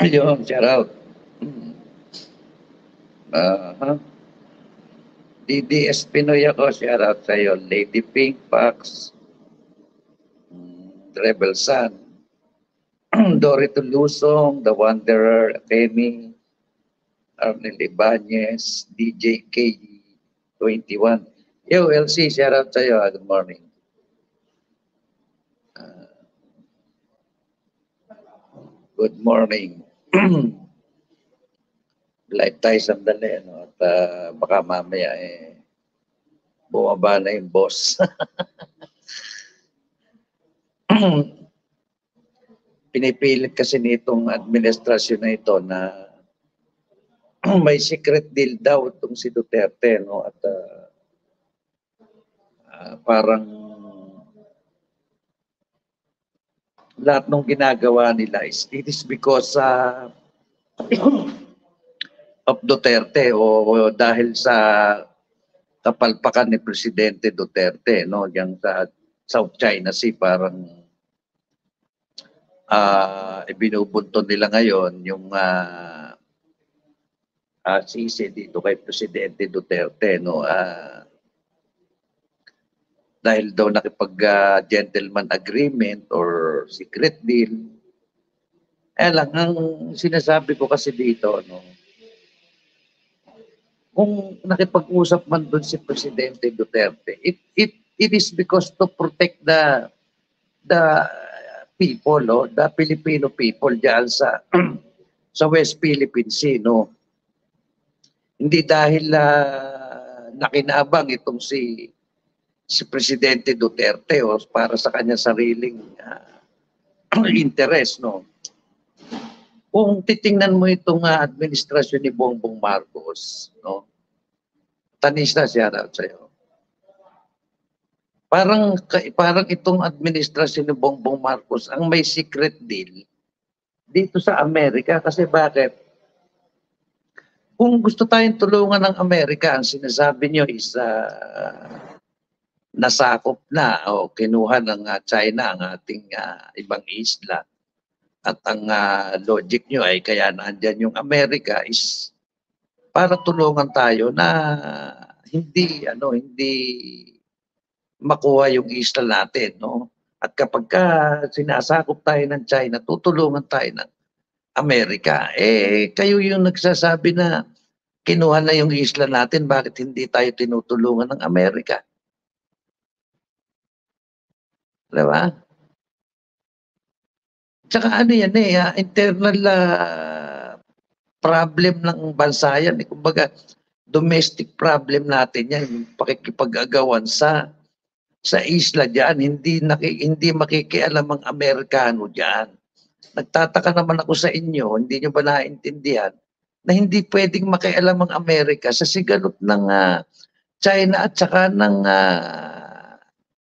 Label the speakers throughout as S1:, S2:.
S1: Ayun, shout out. Uh, DDS Pinoy ako, shout out sa'yo. Lady Pink Fox, mm, Rebel Sun, Dorito Lusong, The Wanderer, Femi, Arnel Ibanez, DJ K21. Yo, LC, shout out sa'yo. ah, Good morning. Ah, good morning. Live tayo sandali, ano, at ah, baka mamaya eh, bumaba na yung boss. Pinipilit kasi nitong administrasyon na ito na may secret deal daw itong si Duterte, no, at ah, ah, parang lahat ng ginagawa nila is it is because sa of Duterte o, o dahil sa kapalpakan ni Presidente Duterte no yang sa South China Sea parang ah ibinubunto nila ngayon yung ah ah, sisi dito kay Presidente Duterte no ah dahil daw nakipag ah, gentleman agreement or secret deal. Eh lang, ang sinasabi ko kasi dito, no, kung nakipag-usap man doon si Presidente Duterte, it, it, it is because to protect the the people, no, the Filipino people diyan sa sa West Philippine Sea, no. Hindi dahil ah, nakinabang itong si si Presidente Duterte o para sa kanya sariling ah, interest no? Kung titingnan mo itong ah, administrasyon ni Bongbong Marcos no? Tanis na siya out sa'yo. Parang parang itong administrasyon ni Bongbong Marcos ang may secret deal dito sa Amerika. Kasi bakit? Kung gusto tayong tulungan ng Amerika ang sinasabi niyo is ah, nasakop na o kinuha ng ah, China ang ating ah, ibang isla. At ang ah, logic nyo ay kaya nandyan yung Amerika is para tulungan tayo na hindi ano hindi makuha yung isla natin no? At kapag ka sinasakop tayo ng China tutulungan tayo ng Amerika. Eh kayo yung nagsasabi na kinuha na yung isla natin bakit hindi tayo tinutulungan ng Amerika Di ba? Tsaka ano yan eh, ah, internal ah, problem ng bansa yan. Eh. Kumbaga, domestic problem natin yan, yung pakikipag-agawan sa sa isla diyan hindi naki, hindi makikialam ang Amerikano diyan. Nagtataka naman ako sa inyo, hindi niyo ba naintindihan na hindi pwedeng makialam ang Amerika sa sigalot ng ah, China at saka ng ah,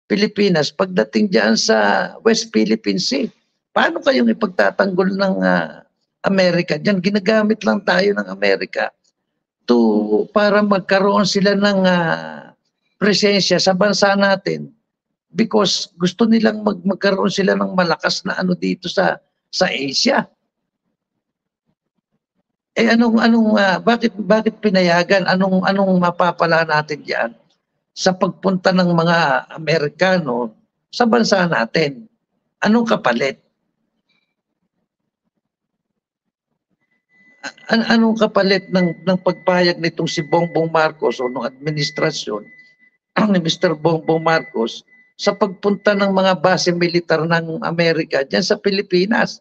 S1: Pilipinas pagdating diyan sa West Philippine Sea. Paano kayong ipagtatanggol ng ah, Amerika diyan? Ginagamit lang tayo ng Amerika to para magkaroon sila ng ah, presensya sa bansa natin because gusto nilang mag magkaroon sila ng malakas na ano dito sa sa Asia. Eh anong anong ah, bakit bakit pinayagan anong anong mapapala natin diyan? Sa pagpunta ng mga Amerikano sa bansa natin. Anong kapalit? An- anong kapalit ng, ng pagpayag nitong si Bongbong Marcos o ng administrasyon ni Mr. Bongbong Marcos sa pagpunta ng mga base militar ng Amerika dyan sa Pilipinas?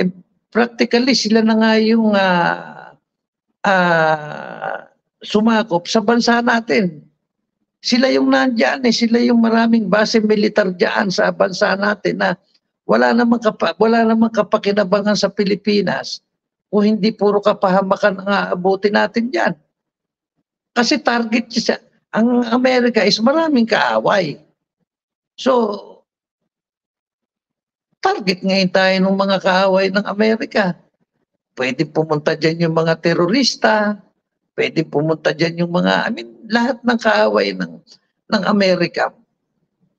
S1: Eh, practically sila na nga yung ah, ah, sumakop sa bansa natin. Sila yung nandyan eh, sila yung maraming base militar diyan sa bansa natin na wala namang kapa, wala namang kapakinabangan sa Pilipinas kung hindi puro kapahamakan ang aabutin natin diyan. Kasi target siya, ang Amerika is maraming kaaway. So, target ngayon tayo ng mga kaaway ng Amerika. Pwede pumunta dyan yung mga terorista, pwede pumunta dyan yung mga, I mean, lahat ng kaaway ng, ng Amerika,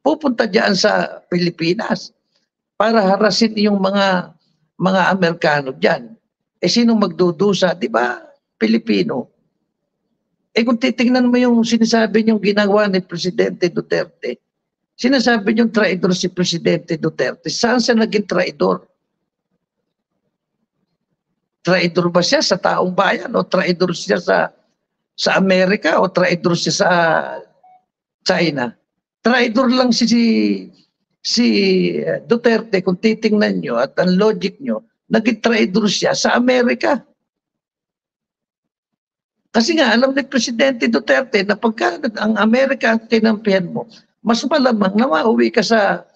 S1: pupunta dyan sa Pilipinas para harasin yung mga mga Amerikano dyan. Eh, sinong magdudusa? Di ba? Pilipino. Eh, kung titingnan mo yung sinasabi niyong ginawa ni Presidente Duterte, sinasabi niyong traidor si Presidente Duterte. Saan siya naging traidor? Traidor ba siya sa taong bayan o traidor siya sa sa Amerika o traidor siya sa China? Traidor lang si si, si Duterte kung titingnan nyo at ang logic nyo, naging siya sa Amerika. Kasi nga, alam ni Presidente Duterte na pagka ang Amerika ang tinampihan mo, mas malamang na mauwi ka sa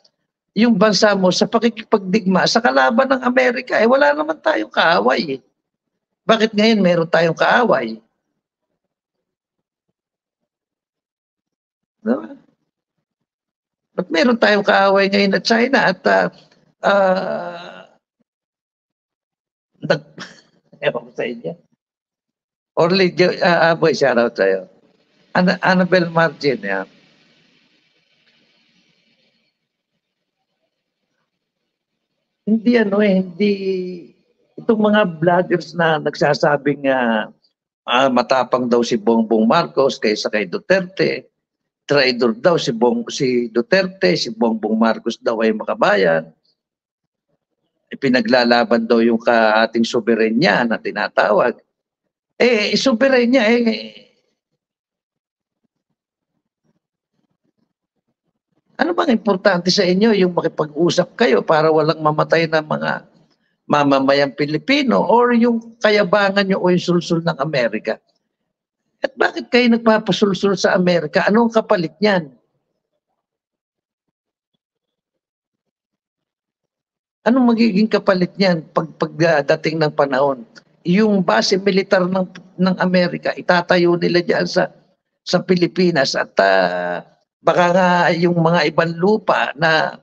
S1: yung bansa mo sa pakikipagdigma sa kalaban ng Amerika. Eh, wala naman tayong kaaway eh. Bakit ngayon meron tayong kaaway? Diba? Ba't meron tayong kaaway ngayon na China at uh, uh, nag, ewan ko sa inyo. Orly, uh, uh, boy, shout out sa'yo. An Annabel Margin, yan. Hindi ano eh, hindi itong mga vloggers na nagsasabing uh, uh, matapang daw si Bongbong Marcos kaysa kay Duterte, traidor daw si Bong si Duterte, si Bongbong Marcos daw ay makabayan. Ipinaglalaban daw yung ka ating soberenya na tinatawag. Eh, soberenya eh Ano bang importante sa inyo yung makipag-usap kayo para walang mamatay na mga mamamayang Pilipino or yung kayabangan nyo o yung sulsul ng Amerika? At bakit kayo nagpapasulsul sa Amerika? Anong kapalit niyan? Anong magiging kapalit niyan pag pagdating ng panahon? Yung base militar ng ng Amerika itatayo nila diyan sa sa Pilipinas at uh, baka nga yung mga ibang lupa na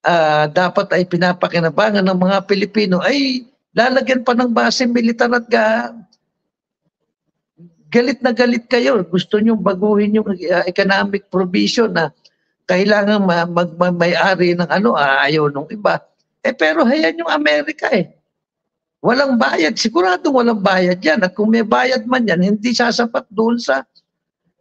S1: uh, dapat ay pinapakinabangan ng mga Pilipino ay lalagyan pa ng base militar at ga, galit na galit kayo. Gusto nyo baguhin yung uh, economic provision na kailangan ma- mag- may-ari ng ano, uh, ayaw nung iba. Eh pero hayan yung Amerika eh. Walang bayad. Sigurado walang bayad yan. At kung may bayad man yan, hindi sasapat doon sa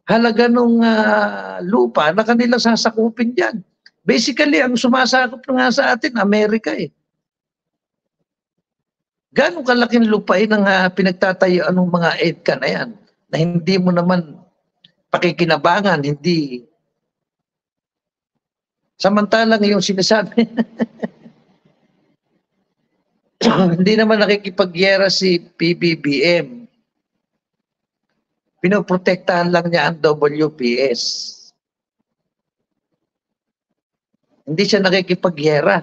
S1: halaga ng uh, ah, lupa na kanila sasakupin diyan. Basically, ang sumasakop nga sa atin, Amerika eh. Gano'ng kalaking lupain ang uh, pinagtatayuan ng mga EDCA na yan na hindi mo naman pakikinabangan, hindi. Samantalang yung sinasabi, hindi naman nakikipagyera si PBBM pinoprotektahan lang niya ang WPS. Hindi siya nakikipagyera.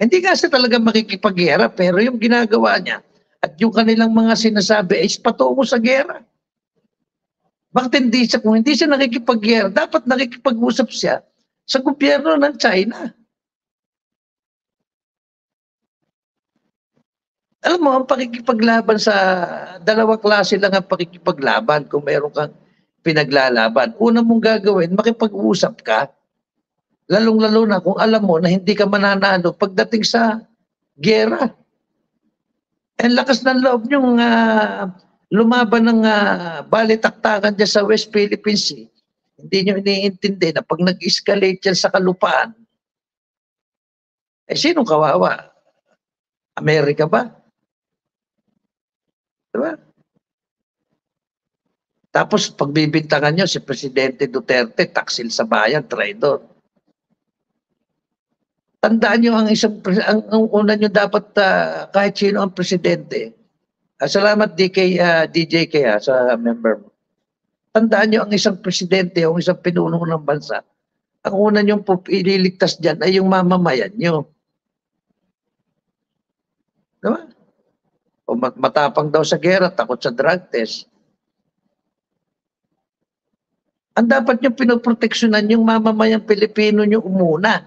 S1: Hindi kasi talaga makikipagyera, pero yung ginagawa niya at yung kanilang mga sinasabi ay patungo sa gera. Bakit hindi siya, kung hindi siya nakikipagyera, dapat nakikipag-usap siya sa gobyerno ng China. Alam mo, ang pakikipaglaban sa dalawang klase lang ang pakikipaglaban kung meron kang pinaglalaban. Una mong gagawin, makipag-usap ka. Lalong-lalo na kung alam mo na hindi ka mananalo pagdating sa gera. Ang lakas ng loob niyong uh, lumaban ng uh, balitaktakan dyan sa West Philippines Sea. Hindi niyo iniintindi na pag nag-escalate yan sa kalupaan, eh sino kawawa? Amerika ba? Diba? Tapos pagbibintangan nyo si Presidente Duterte, taksil sa bayan, traidor. Tandaan nyo ang isang, ang, ang una nyo dapat uh, kahit sino ang presidente. Uh, salamat DK, uh, ah, DJ kaya sa member mo. Tandaan nyo ang isang presidente o isang pinuno ng bansa. Ang una nyo ililigtas dyan ay yung mamamayan nyo. Diba? O matapang daw sa gera, takot sa drug test. Ang dapat nyo pinoproteksyonan yung mamamayang Pilipino nyo umuna.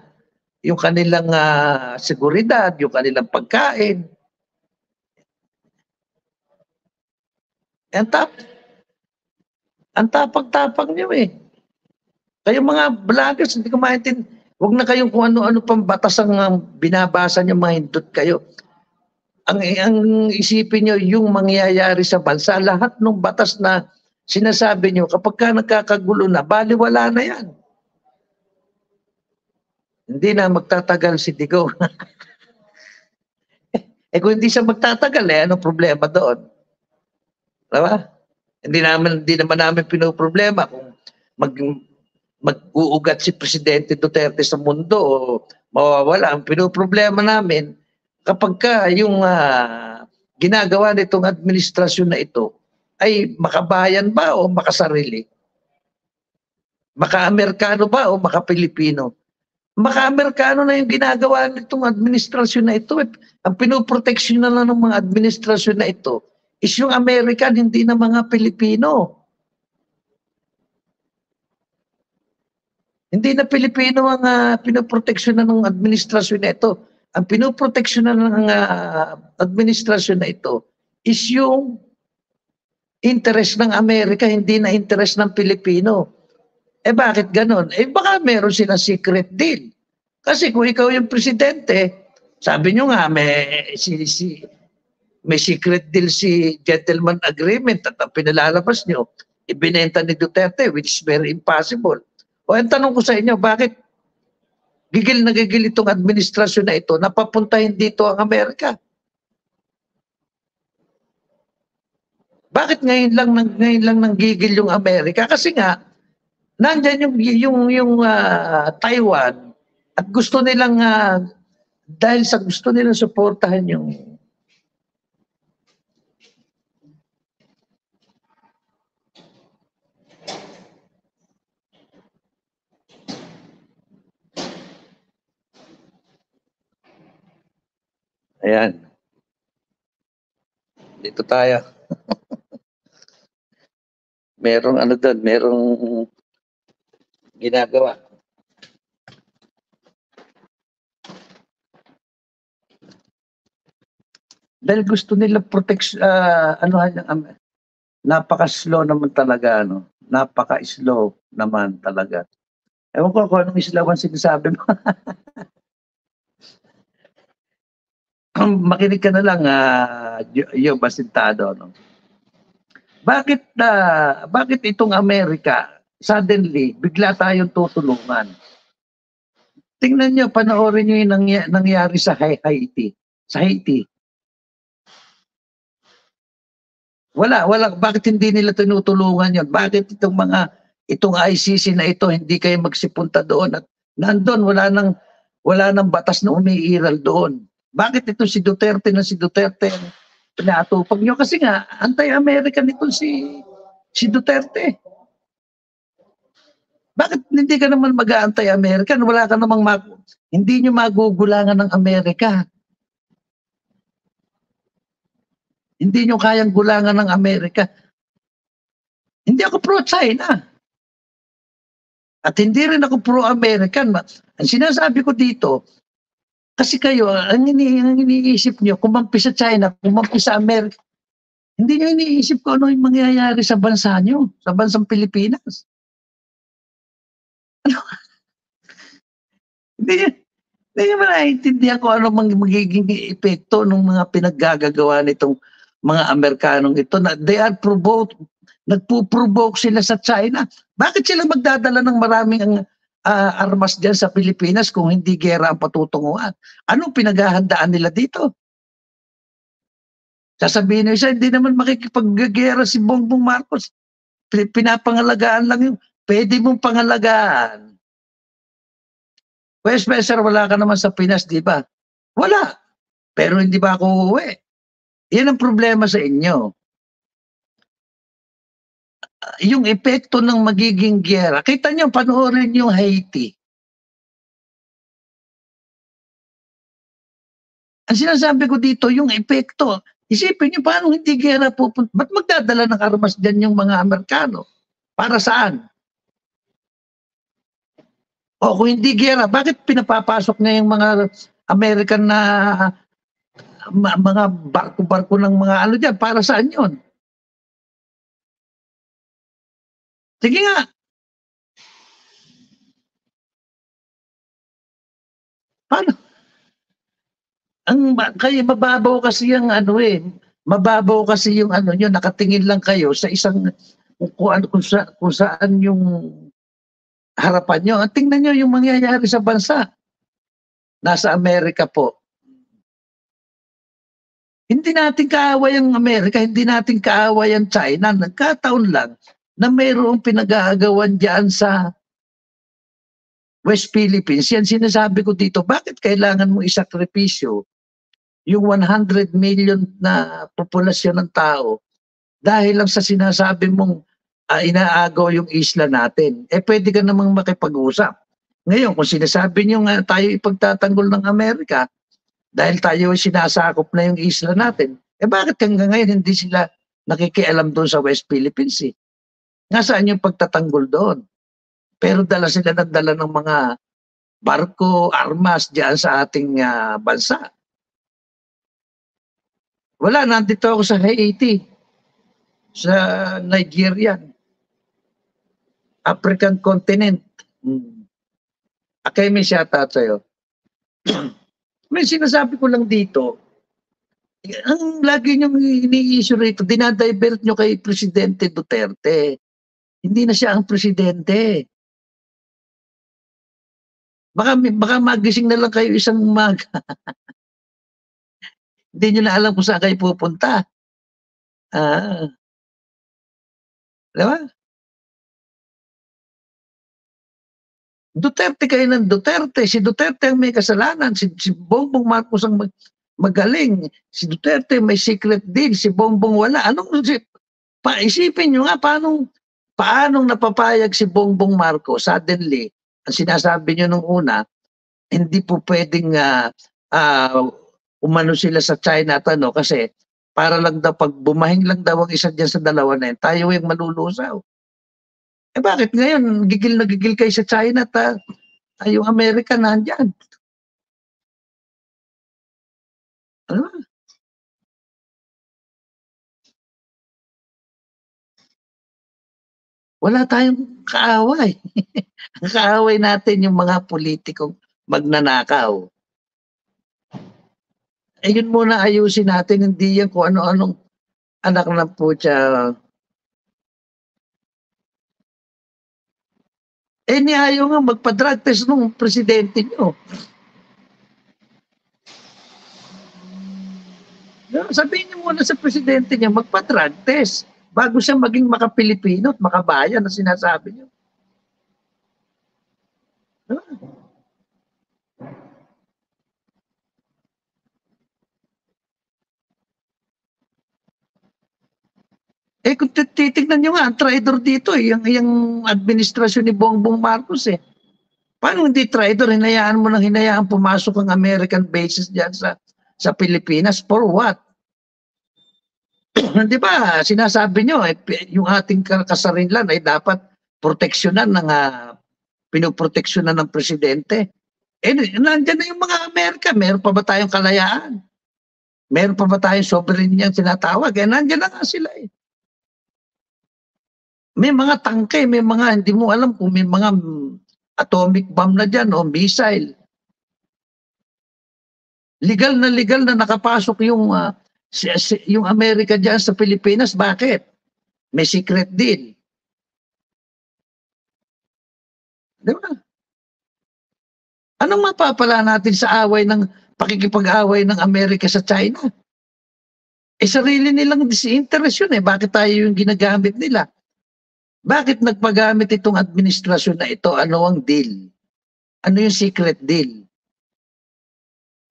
S1: Yung kanilang uh, seguridad, yung kanilang pagkain. Ang tap ang tapang-tapang nyo eh. Kayo mga vloggers, hindi ko maintindihan. Huwag na kayong kung ano-ano pang batas ang um, binabasa niyo, mga hindot kayo. Ang, ang isipin niyo yung mangyayari sa bansa, lahat ng batas na sinasabi niyo, kapag ka nagkakagulo na, baliwala na yan. Hindi na magtatagal si Digo. eh kung hindi siya magtatagal, eh, anong problema doon? Diba? Hindi naman, hindi naman namin pinoproblema kung mag, mag-uugat si Presidente Duterte sa mundo o mawawala. Ang pinoproblema namin, kapag ka yung ah, ginagawa nitong administrasyon na ito ay makabayan ba o makasarili? Maka-Amerikano ba o maka-Pilipino? Maka-Amerikano na yung ginagawa nitong administrasyon na ito. Ang pinoproteksyon na lang ng mga administrasyon na ito is yung American, hindi na mga Pilipino. Hindi na Pilipino ang uh, pinoproteksyon na ng administrasyon na ito. Ang pinoproteksyon na ng uh, administrasyon na ito is yung interest ng Amerika, hindi na interest ng Pilipino. Eh bakit ganon? Eh baka meron silang secret deal. Kasi kung ikaw yung presidente, sabi nyo nga, may, si, si, may secret deal si gentleman agreement at ang pinalalabas nyo, ibinenta ni Duterte, which is very impossible. O ang tanong ko sa inyo, bakit gigil na gigil itong administrasyon na ito, napapuntahin dito ang Amerika? Bakit ngayon lang nang ngayon lang nang gigil yung Amerika? Kasi nga nandiyan yung yung yung uh, Taiwan at gusto nilang uh, dahil sa gusto nilang suportahan yung Ayan. Dito tayo. merong ano doon, merong ginagawa. Dahil gusto nila protect, uh, ano, um, napaka-slow naman talaga, ano, napaka-slow naman talaga. Ewan ko kung anong islaw sinasabi mo. Makinig ka na lang, uh, yung basintado, no? Bakit uh, bakit itong Amerika suddenly bigla tayong tutulungan? Tingnan niyo, panoorin niyo yung nangy- nangyari sa Haiti. Sa Haiti. Wala, wala. Bakit hindi nila tinutulungan yon? Bakit itong mga, itong ICC na ito, hindi kayo magsipunta doon? At nandun, wala nang, wala nang batas na umiiral doon. Bakit ito si Duterte na si Duterte pinatupag nyo kasi nga anti-American ito si si Duterte. Bakit hindi ka naman mag-anti-American? Wala ka namang mag hindi nyo magugulangan ng Amerika. Hindi nyo kayang gulangan ng Amerika. Hindi ako pro-China. At hindi rin ako pro-American. Ang sinasabi ko dito, kasi kayo, ang, ini, ang iniisip nyo, kumampi sa China, kumampi sa Amerika, hindi nyo iniisip ko ano yung mangyayari sa bansa nyo, sa bansang Pilipinas. Ano? hindi hindi nyo naiintindihan ko ano mang magiging epekto ng mga pinaggagawa nitong mga Amerikanong ito na they are provoked, nagpo-provoke sila sa China. Bakit sila magdadala ng maraming ang uh, armas diyan sa Pilipinas kung hindi gera ang patutunguhan. Anong pinaghahandaan nila dito? Sasabihin nyo siya, hindi naman makikipaggagera si Bongbong Marcos. Pinapangalagaan lang yung, pwede mong pangalagaan. West Spencer, wala ka naman sa Pinas, di ba? Wala. Pero hindi ba ako uuwi? Yan ang problema sa inyo yung epekto ng magiging giyera. Kita niyo, panoorin yung Haiti. Ang sinasabi ko dito, yung epekto, isipin niyo paano hindi giyera pupunta. Ba't magdadala ng armas dyan yung mga Amerikano? Para saan? O kung hindi giyera, bakit pinapapasok niya yung mga American na mga barko-barko ng mga ano dyan? Para saan yon? Sige nga. Paano? Ang kaya mababaw kasi yung ano eh, mababaw kasi yung ano nyo, nakatingin lang kayo sa isang kung, ano- kung, sa, kung saan yung harapan nyo. Ang Tingnan nyo yung mangyayari sa bansa. Nasa Amerika po. Hindi natin kaaway ang Amerika, hindi natin kaaway ang China. Nagkataon lang na mayroong pinag-aagawan dyan sa West Philippines. Yan sinasabi ko dito, bakit kailangan mo isakripisyo yung 100 million na populasyon ng tao dahil lang sa sinasabi mong ah, inaagaw yung isla natin. Eh pwede ka namang makipag-usap. Ngayon, kung sinasabi nyo nga tayo ipagtatanggol ng Amerika dahil tayo ay sinasakop na yung isla natin, eh bakit hanggang ngayon hindi sila nakikialam doon sa West Philippines eh? Nasaan yung pagtatanggol doon? Pero dala sila ng dala ng mga barko, armas diyan sa ating ah, bansa. Wala, nandito ako sa Haiti, sa Nigerian, African continent. Hmm. Akay may shout out sa'yo. may sinasabi ko lang dito, ang lagi niyong ini-issue rito, dinadivert niyo kay Presidente Duterte. Hindi na siya ang presidente. Baka, baka magising na lang kayo isang umaga. Hindi nyo na alam kung saan kayo pupunta. Ah. Diba? Duterte kayo ng Duterte. Si Duterte ang may kasalanan. Si, si Bongbong Marcos ang mag- magaling. Si Duterte may secret deal. Si Bongbong wala. Anong si, paisipin nyo nga paano paanong napapayag si Bongbong Marcos suddenly ang sinasabi nyo nung una hindi po pwedeng ah, ah, umano sila sa China at ano kasi para lang daw pag bumahing lang daw ang isa dyan sa dalawa na yun, tayo yung malulusaw. Eh bakit ngayon, gigil na gigil kayo sa China at ah, ah, yung Amerika nandyan? Ano? Wala tayong kaaway. Ang kaaway natin yung mga politikong magnanakaw. Eh yun muna ayusin natin, hindi yan kung ano-anong anak ng putya. Eh ni ayaw nga magpa-drug test nung presidente nyo. Sabihin niyo muna sa presidente niya, magpa-drug test bago siya maging makapilipino at makabayan na sinasabi niyo. No? Eh kung tit- titignan nyo nga, ang traitor dito eh, yung, yung administrasyon ni Bongbong Marcos eh. Paano hindi traitor? Hinayaan mo nang hinayaan pumasok ang American bases diyan sa sa Pilipinas for what? Di ba? Sinasabi nyo, eh, yung ating ka- kasarinlan ay dapat proteksyonan ng uh, pinoproteksyonan ng presidente. Eh, nandiyan na yung mga Amerika. Meron pa ba tayong kalayaan? Meron pa ba tayong sovereign yung tinatawag? Eh, nandiyan na nga sila eh. May mga tangke, may mga, hindi mo alam kung may mga atomic bomb na dyan o missile. Legal na legal na nakapasok yung ah, si, si- yung Amerika diyan sa Pilipinas. Bakit? May secret deal. Di ba? Anong mapapala natin sa away ng pakikipag-away ng Amerika sa China? Eh sarili nilang disinterest yun eh. Bakit tayo yung ginagamit nila? Bakit nagpagamit itong administrasyon na ito? Ano ang deal? Ano yung secret deal?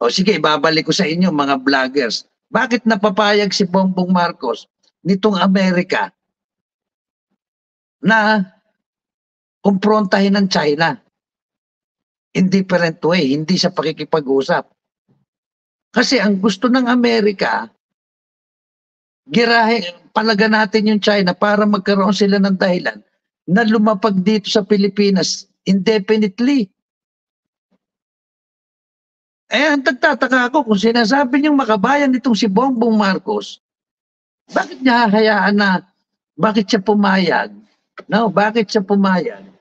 S1: O sige, babalik ko sa inyo mga vloggers. Bakit napapayag si Bongbong Marcos nitong Amerika na kumprontahin ng China? In different way, hindi sa pakikipag-usap. Kasi ang gusto ng Amerika, girahe, palaga natin yung China para magkaroon sila ng dahilan na lumapag dito sa Pilipinas indefinitely. Eh, ang tagtataka ako kung sinasabi niyong makabayan nitong si Bongbong Marcos, bakit niya hahayaan na, bakit siya pumayag? No, bakit siya pumayag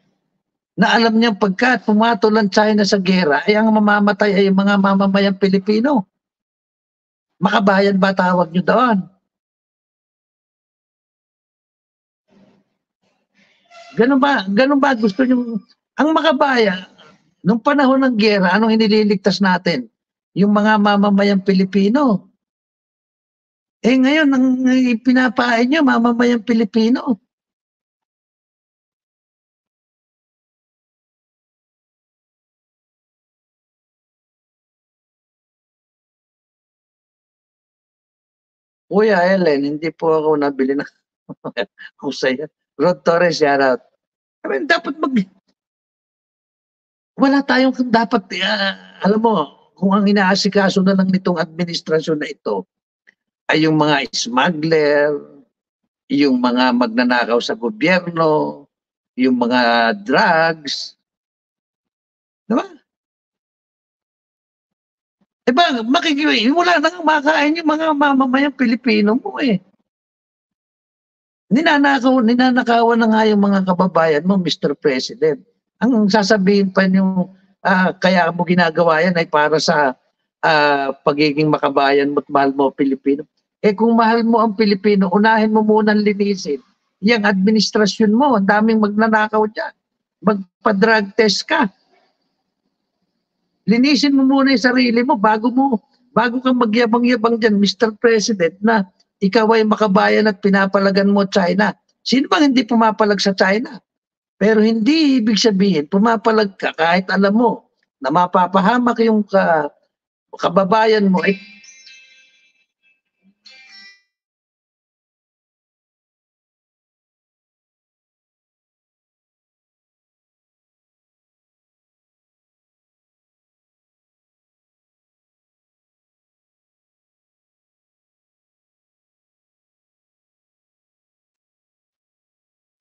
S1: na alam niya pagka pumatol ang China sa gera, ay ang mamamatay ay mga mamamayang Pilipino. Makabayan ba tawag nyo doon? Ganun ba, ganun ba gusto nyo, ang makabayan, nung panahon ng gera, anong inililigtas natin? Yung mga mamamayang Pilipino. Eh ngayon, ang pinapain nyo, mamamayang Pilipino. Kuya Ellen, hindi po ako nabili ng husay. Rod Torres, shout out. I mean, dapat mag... Wala tayong dapat, ah, alam mo, kung ang inaasikaso na lang nitong administrasyon na ito ay yung mga smuggler, yung mga magnanakaw sa gobyerno, yung mga drugs. Diba? Eh ba, makikiwi, wala nang makain yung mga mamamayang Pilipino mo eh. Ninanakaw, ninanakawan na nga yung mga kababayan mo, Mr. President. Ang sasabihin pa niyo, ah, kaya mo ginagawa yan ay para sa ah, pagiging makabayan mo at mahal mo Pilipino. Eh kung mahal mo ang Pilipino, unahin mo munang linisin. Yung administrasyon mo, ang daming magnanakaw dyan. Magpa-drug test ka. Linisin mo muna yung sarili mo bago mo, bago kang magyabang-yabang dyan, Mr. President, na ikaw ay makabayan at pinapalagan mo China. Sino bang hindi pumapalag sa China? Pero hindi ibig sabihin, pumapalag ka kahit alam mo na mapapahamak yung ka, kababayan mo. Eh,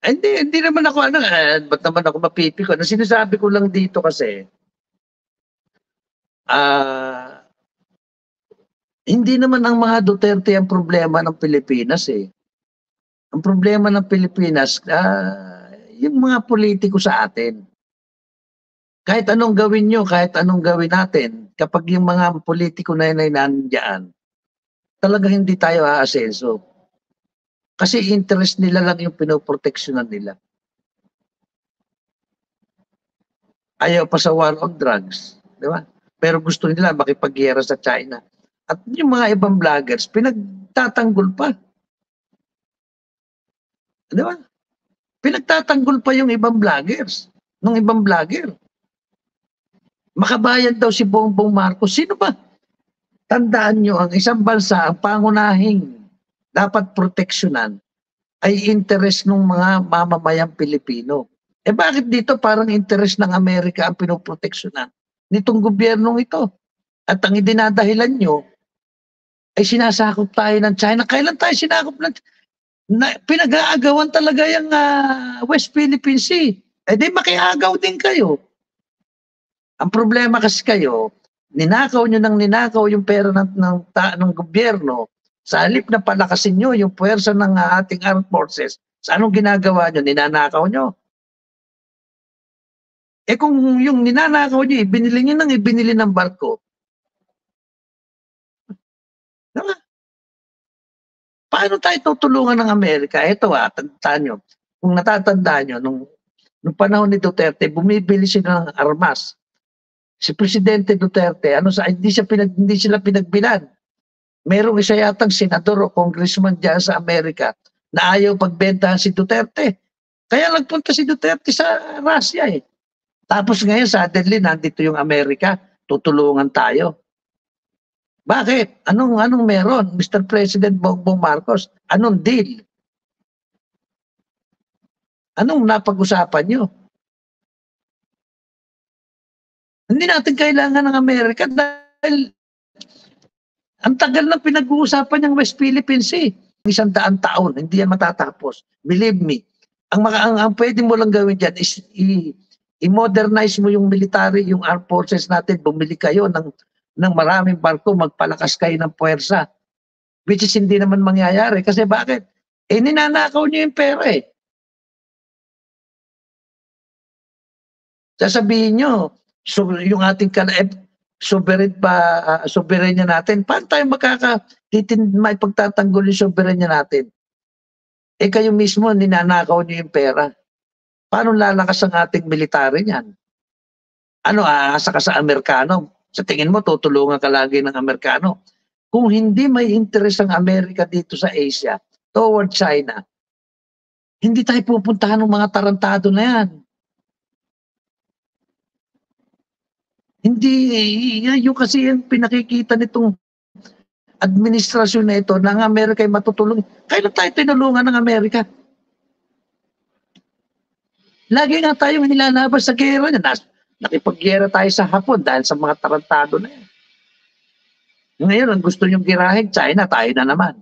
S1: hindi, hindi naman ako, ano, eh, ba't naman ako mapipiko? Ang sinasabi ko lang dito kasi, ah, hindi naman ang mga Duterte ang problema ng Pilipinas eh. Ang problema ng Pilipinas, ah, yung mga politiko sa atin. Kahit anong gawin nyo, kahit anong gawin natin, kapag yung mga politiko na yun ay nandiyan, talaga hindi tayo aasenso. Kasi interest nila lang yung pinoproteksyonan nila. Ayaw pa sa war on drugs. Di ba? Pero gusto nila makipagyera sa China. At yung mga ibang vloggers, pinagtatanggol pa. Di ba? Pinagtatanggol pa yung ibang vloggers. Nung ibang vlogger. Makabayan daw si Bongbong Marcos. Sino ba? Tandaan nyo, ang isang bansa, ang pangunahing dapat proteksyonan ay interest ng mga mamamayang Pilipino. Eh bakit dito parang interest ng Amerika ang pinoproteksyonan nitong gobyernong ito? At ang idinadahilan nyo ay sinasakop tayo ng China. Kailan tayo sinakop ng na, pinag-aagawan talaga yung ah, West Philippine Sea. Eh di makiagaw din kayo. Ang problema kasi kayo, ninakaw nyo ng ninakaw yung pera ng, ng, ta, ng gobyerno sa halip na palakasin nyo yung puwersa ng ah, ating armed forces, sa anong ginagawa nyo? Ninanakaw nyo. Eh kung yung ninanakaw nyo, ibinili nyo nang ibinili ng barko. Diba? Paano tayo tutulungan ng Amerika? Ito ah, tandaan nyo. Kung natatandaan nyo, nung, nung panahon ni Duterte, bumibili sila ng armas. Si Presidente Duterte, ano sa hindi siya pinag, hindi sila pinagbilan merong isa yatang senador o congressman dyan sa Amerika na ayaw pagbentahan si Duterte. Kaya nagpunta si Duterte sa Russia eh. Tapos ngayon suddenly nandito yung Amerika, tutulungan tayo. Bakit? Anong anong meron? Mr. President Bongbong Marcos, anong deal? Anong napag-usapan nyo? Hindi natin kailangan ng Amerika dahil ang tagal na pinag-uusapan ng West Philippine Sea. Isang daan taon, hindi yan matatapos. Believe me. Ang, maka, ang, ang pwede mo lang gawin dyan is i, i-modernize mo yung military, yung armed forces natin. Bumili kayo ng, ng maraming barko, magpalakas kayo ng puwersa. Which is hindi naman mangyayari. Kasi bakit? Eh, ninanakaw nyo yung pera eh. Sasabihin nyo, so, yung ating eh, sovereign pa, uh, soberenya natin, paano tayo makaka, titin, may pagtatanggol yung soberenya natin? Eh kayo mismo, ninanakaw nyo yung pera. Paano lalakas ang ating military niyan? Ano, aasa ka sa Amerikano? Sa tingin mo, tutulungan ka lagi ng Amerikano. Kung hindi may interest ang Amerika dito sa Asia, toward China, hindi tayo pupuntahan ng mga tarantado na yan. Hindi, yun kasi yung pinakikita nitong administrasyon na ito ng Amerika ay matutulong. Kailan tayo tinulungan ng Amerika? Lagi nga tayong nilalabas sa gera niya. Nas, nakipagyera tayo sa Hapon dahil sa mga tarantado na yan. Ngayon, ang gusto niyong girahin, China, tayo na naman.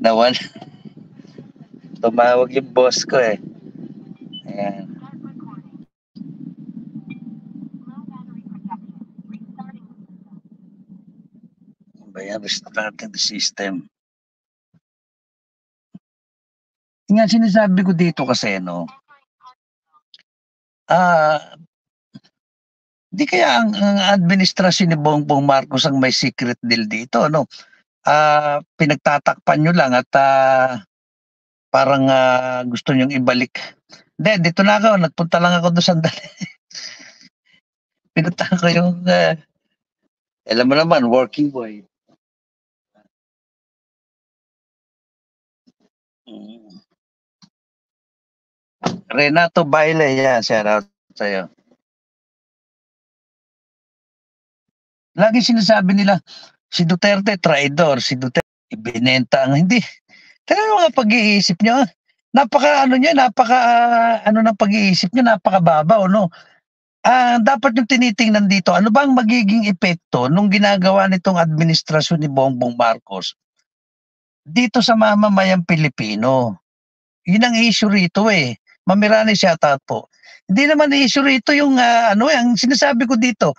S1: Nawan. Tumawag yung boss ko eh. Ayan. Ano ba yan? Restarting the system. Nga sinasabi ko dito kasi no, ah, di kaya ang, ang administrasyon ni Bongbong Marcos ang may secret deal dito, no? Ah, pinagtatakpan nyo lang at ah, parang ah, gusto nyong ibalik. Hindi, dito na ako. Nagpunta lang ako doon sandali. Pinunta ko yung, ah, alam mo naman, working boy. Mm. Renato Baile, yan, shout out sa'yo. Lagi sinasabi nila, si Duterte, traidor, si Duterte, ibinenta ang hindi. Tignan mo nga pag-iisip nyo, ah. napaka ano niya, napaka ano ng pag-iisip niya, napaka babaw, no?
S2: Ah, dapat yung tinitingnan dito, ano bang magiging epekto nung ginagawa nitong administrasyon ni Bongbong Marcos dito sa mamamayang Pilipino? Yun ang issue rito eh. Mamirani shoutout po. Hindi naman issue rito yung ah, ano eh, ang sinasabi ko dito,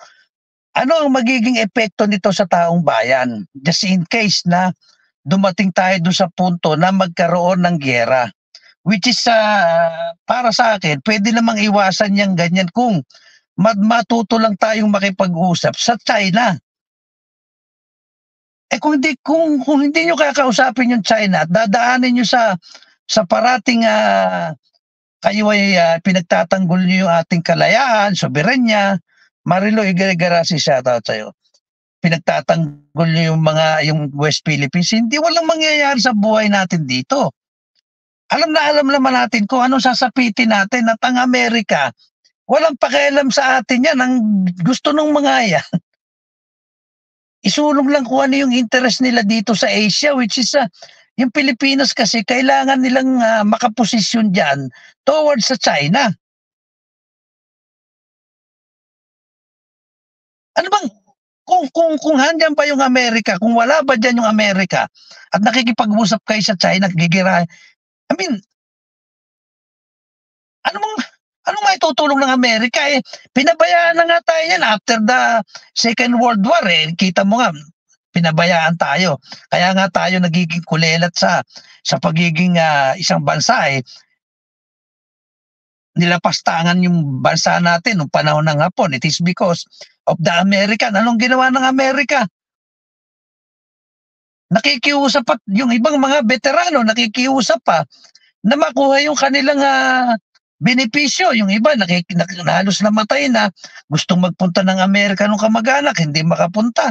S2: ano ang magiging epekto nito sa taong bayan? Just in case na dumating tayo doon sa punto na magkaroon ng giyera. Which is ah, para sa akin, pwede namang iwasan yang ganyan kung mat matuto lang tayong makipag-usap sa China. Eh kung hindi kung, kung hindi niyo kakausapin yung China at dadaanin niyo sa sa parating ah, kayo ay ah, pinagtatanggol niyo yung ating kalayaan, soberanya, Marilo Igaragarasi shoutout sa'yo. Pinagtatanggol yung mga yung West Philippines, hindi walang mangyayari sa buhay natin dito. Alam na alam naman natin kung anong sasapitin natin at ang Amerika, walang pakialam sa atin yan. Ang gusto ng mga yan, isulong lang kung ano yung interest nila dito sa Asia, which is ah, yung Pilipinas kasi kailangan nilang ah, makaposisyon dyan towards sa China. Ano bang kung kung kung handyan pa yung Amerika, kung wala ba diyan yung Amerika at nakikipag-usap kayo sa China, gigira I mean ano bang anong maitutulong ng Amerika eh pinabayaan na nga tayo yan after the Second World War eh. Kita mo nga pinabayaan tayo. Kaya nga tayo nagiging kulelat sa sa pagiging ah, isang bansa eh. Nilapastangan yung bansa natin nung panahon ng Hapon. It is because of the American. Anong ginawa ng Amerika? Nakikiusap pa yung ibang mga veterano nakikiusap pa na makuha yung kanilang ah, benepisyo. Yung iba nakik, nak, halos namatay na. Gustong magpunta ng Amerika nung kamag-anak hindi makapunta.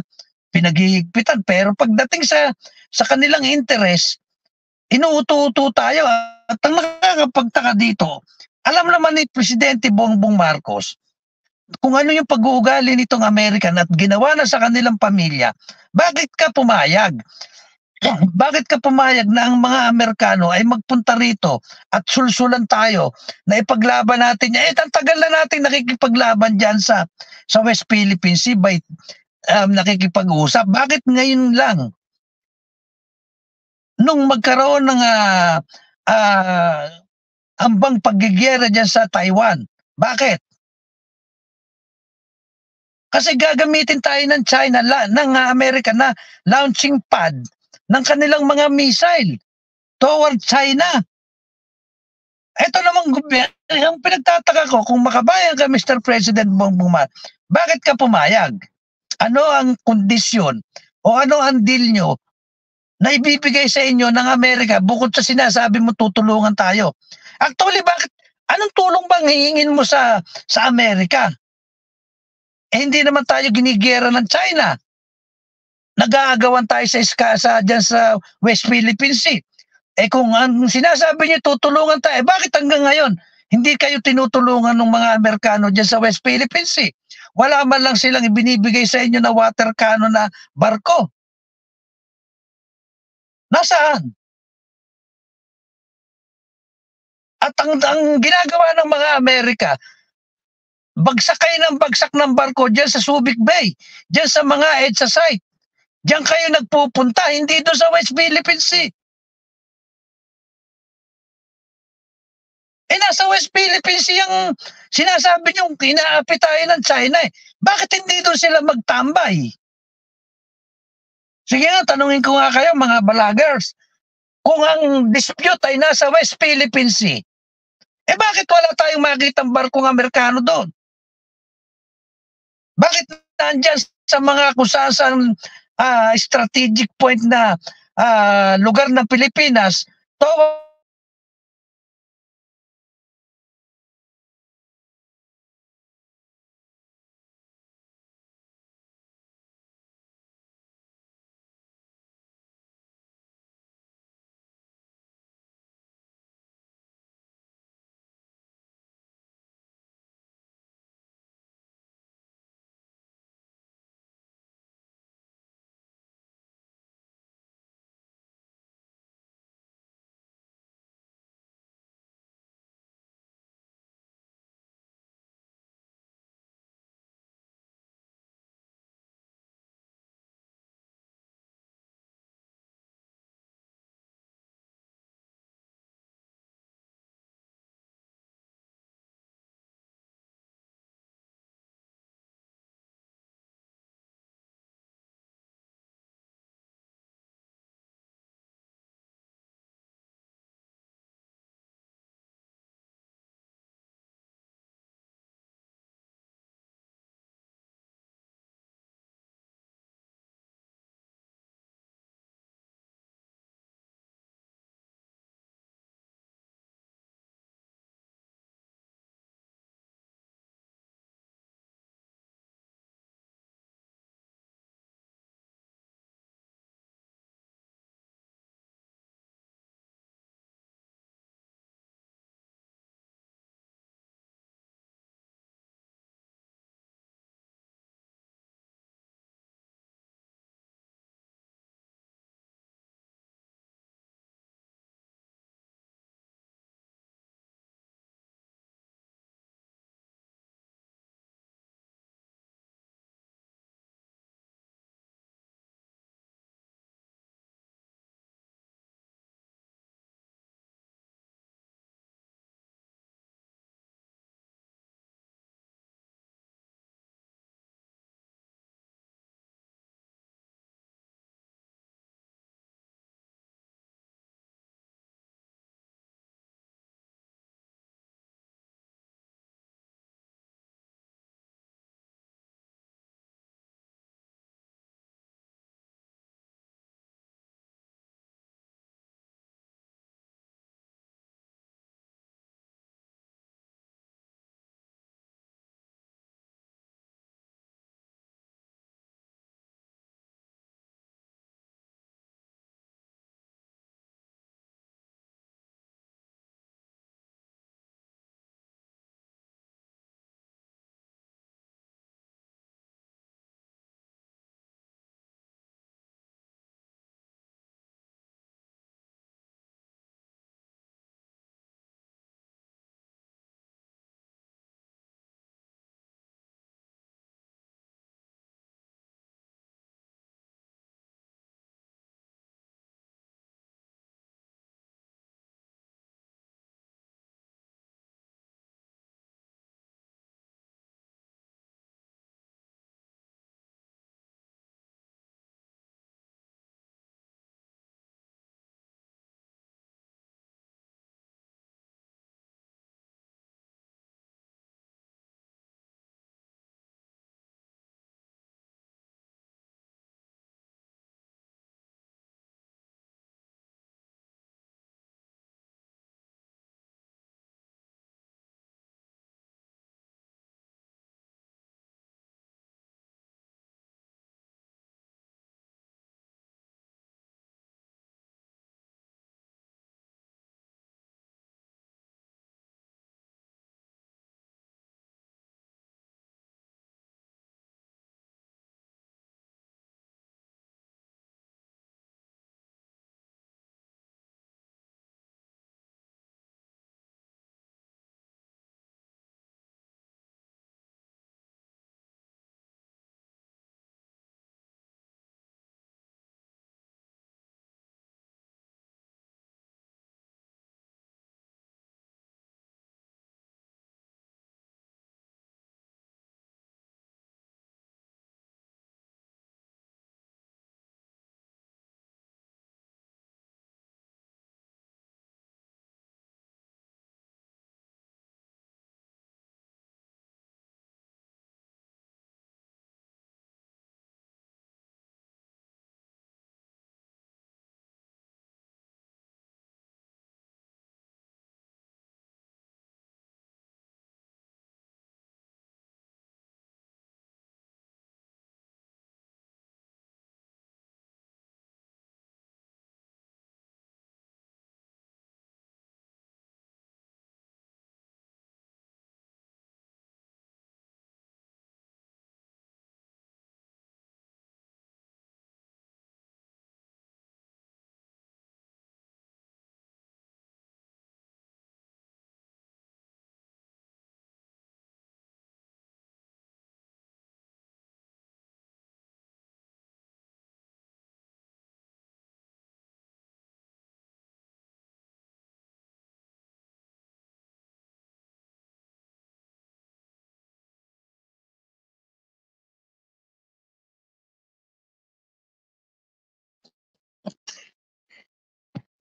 S2: Pinaghihigpitan. Pero pagdating sa sa kanilang interest inuuto-uto tayo. At ang nakakapagtaka dito alam naman ni Presidente Bongbong Marcos kung ano yung pag-uugali nitong American at ginawa na sa kanilang pamilya bakit ka pumayag? Bakit ka pumayag na ang mga Amerikano ay magpunta rito at sulsulan tayo na ipaglaban natin eh ang na natin nakikipaglaban diyan sa sa West Philippine Sea by um, nakikipag-usap. Bakit ngayon lang? Nung magkaroon ng ah, ah, ambang paggigiyera diyan sa Taiwan bakit kasi gagamitin tayo ng China la, ng Amerika na launching pad ng kanilang mga missile toward China. Ito namang gobyerno, pinagtataka ko, kung makabayan ka Mr. President Bongbong Mar, bakit ka pumayag? Ano ang kondisyon o ano ang deal nyo na ibibigay sa inyo ng Amerika bukod sa sinasabi mo tutulungan tayo? Actually, bakit, anong tulong bang hihingin mo sa, sa Amerika? Eh, hindi naman tayo ginigera ng China nag-aagawan tayo sa iskasa dyan sa West Philippine Sea. Eh kung ang sinasabi niyo tutulungan tayo, eh bakit hanggang ngayon hindi kayo tinutulungan ng mga Amerikano dyan sa West Philippine Sea? Wala man lang silang ibinibigay sa inyo na water cannon na barko. Nasaan? At ang, ang ginagawa ng mga Amerika, bagsak kayo ng bagsak ng barko dyan sa Subic Bay, dyan sa mga EDSA site. Diyan kayo nagpupunta, hindi doon sa West Philippine Sea. Eh, nasa West Philippine Sea ang sinasabi niyong kinaapi tayo ng China eh. Bakit hindi doon sila magtambay? Sige nga, tanungin ko nga kayo mga balagers. Kung ang dispute ay nasa West Philippine Sea, eh bakit wala tayong makitang barkong Amerikano doon? Bakit nandyan sa mga kusasan ah, strategic point na ah, lugar ng Pilipinas toward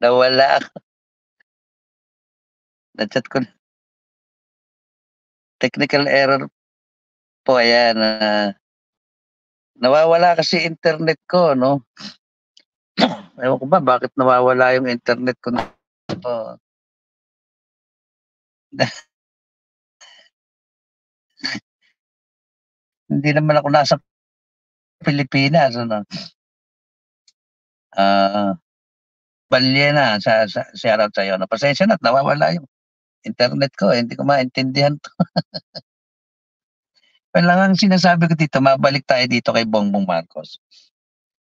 S2: Nawala ako. Na-chat ko na. Technical error po, ayan. ah. nawawala kasi internet ko, no? Ewan ko ba, bakit nawawala yung internet ko na to? Hindi naman ako nasa Pilipinas, ano? Ah, balye na sa, sa shoutout sa'yo. No? Pasensya na, nawawala yung internet ko. eh. Hindi ko maintindihan to. Kailangan sinasabi ko dito, mabalik tayo dito kay Bongbong Marcos.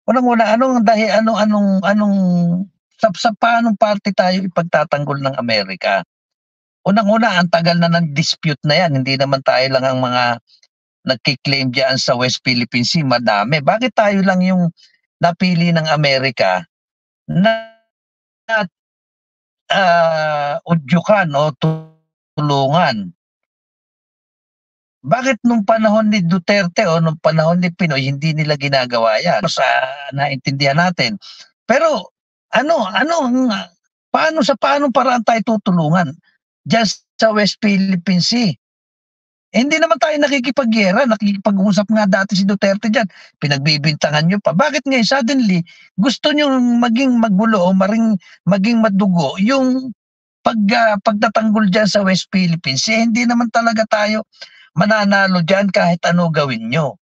S2: Unang-una, anong dahil anong anong anong sa, sa paanong party tayo ipagtatanggol ng Amerika? Unang-una, ang tagal na ng dispute na yan. Hindi naman tayo lang ang mga nagkiklaim diyan sa West Philippine Sea. Madami. Bakit tayo lang yung napili ng Amerika na uh, udyukan o tulungan? Bakit nung panahon ni Duterte o nung panahon ni Pinoy hindi nila ginagawa yan? Sa naintindihan natin. Pero ano, ano, ang- paano sa paano paraan tayo tutulungan? Just sa West Philippine Sea. Eh, hindi naman tayo nakikipagyera, nakikipag-usap nga dati si Duterte dyan. Pinagbibintangan nyo pa. Bakit ngayon suddenly gusto nyo maging magulo o maring, maging madugo yung pag, ah, pagtatanggol dyan sa West Philippines? Eh, hindi naman talaga tayo mananalo dyan kahit ano gawin nyo.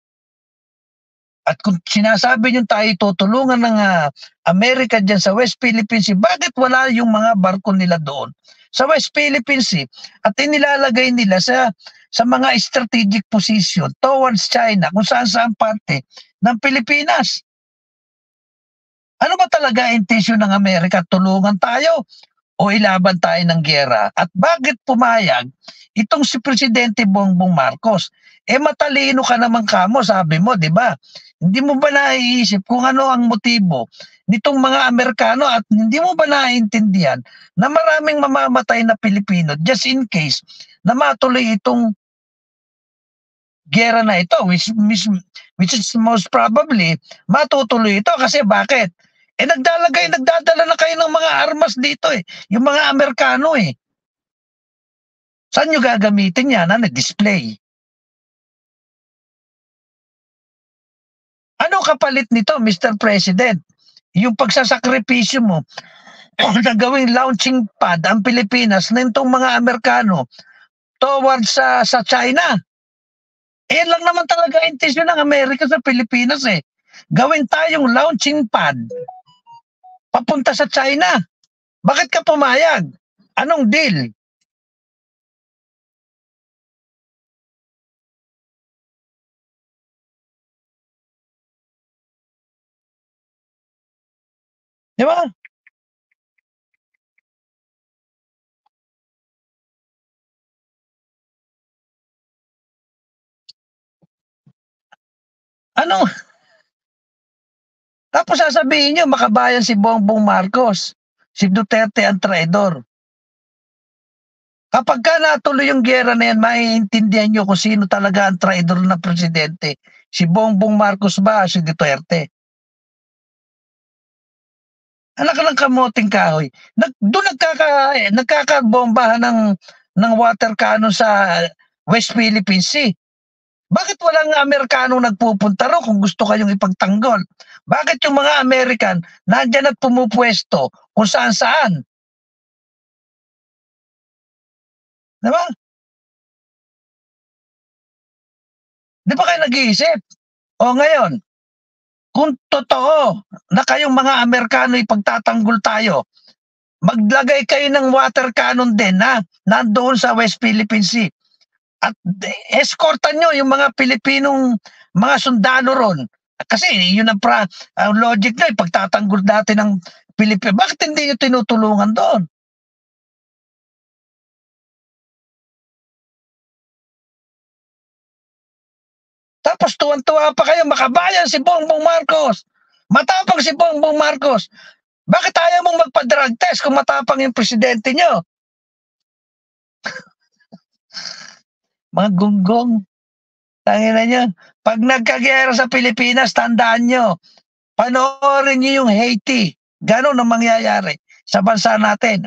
S2: At kung sinasabi nyo tayo tutulungan ng ah, Amerika dyan sa West Philippine Sea, bakit wala yung mga barko nila doon sa West Philippine Sea at inilalagay nila sa sa mga strategic position towards China kung saan saan parte ng Pilipinas. Ano ba talaga ang intensyon ng Amerika? Tulungan tayo o ilaban tayo ng gera? At bakit pumayag itong si Presidente Bongbong Marcos? Eh matalino ka naman kamo, sabi mo, di ba? Hindi mo ba naiisip kung ano ang motibo nitong mga Amerikano at hindi mo ba naiintindihan na maraming mamamatay na Pilipino just in case na matuloy itong gera na ito which, which, is most probably matutuloy ito kasi bakit? Eh nagdalagay, nagdadala na kayo ng mga armas dito eh. Yung mga Amerikano eh. Saan nyo gagamitin yan? Ano? Display. Ano kapalit nito, Mr. President? Yung pagsasakripisyo mo na gawing launching pad ang Pilipinas na itong mga Amerikano towards sa, sa China. Eh lang naman talaga intensyon ng Amerika sa Pilipinas eh. Gawin tayong launching pad papunta sa China. Bakit ka pumayag? Anong deal? Di ba? Ano? Tapos sasabihin nyo, makabayan si Bongbong Marcos. Si Duterte ang traidor. Kapag ka natuloy yung gera na yan, maiintindihan nyo kung sino talaga ang traidor na presidente. Si Bongbong Marcos ba, si Duterte? Anak ng kamoting kahoy. Nag, doon nagkaka, eh, nagkakabombahan ng, ng water cannon sa West Philippine Sea. Bakit walang Amerikano nagpupunta ro kung gusto kayong ipagtanggol? Bakit yung mga American nandyan at pumupwesto kung saan saan? Diba? Di ba kayo nag-iisip? O ngayon, kung totoo na kayong mga Amerikano ipagtatanggol tayo, maglagay kayo ng water cannon din na nandoon sa West Philippine Sea. At escortan nyo yung mga Pilipinong mga sundalo ron. Kasi yun ang, pra, ang logic na ipagtatanggol natin ng Pilipinas. Bakit hindi nyo tinutulungan doon? Tapos tuwan-tuwa pa kayo, makabayan si Bongbong Marcos. Matapang si Bongbong Marcos. Bakit ayaw mong magpa-drug test kung matapang yung presidente nyo? Mga gunggong. Tangin na nyo. Pag nagkagera sa Pilipinas, tandaan nyo. Panoorin nyo yung Haiti. Ganon ang mangyayari. sa bansa natin.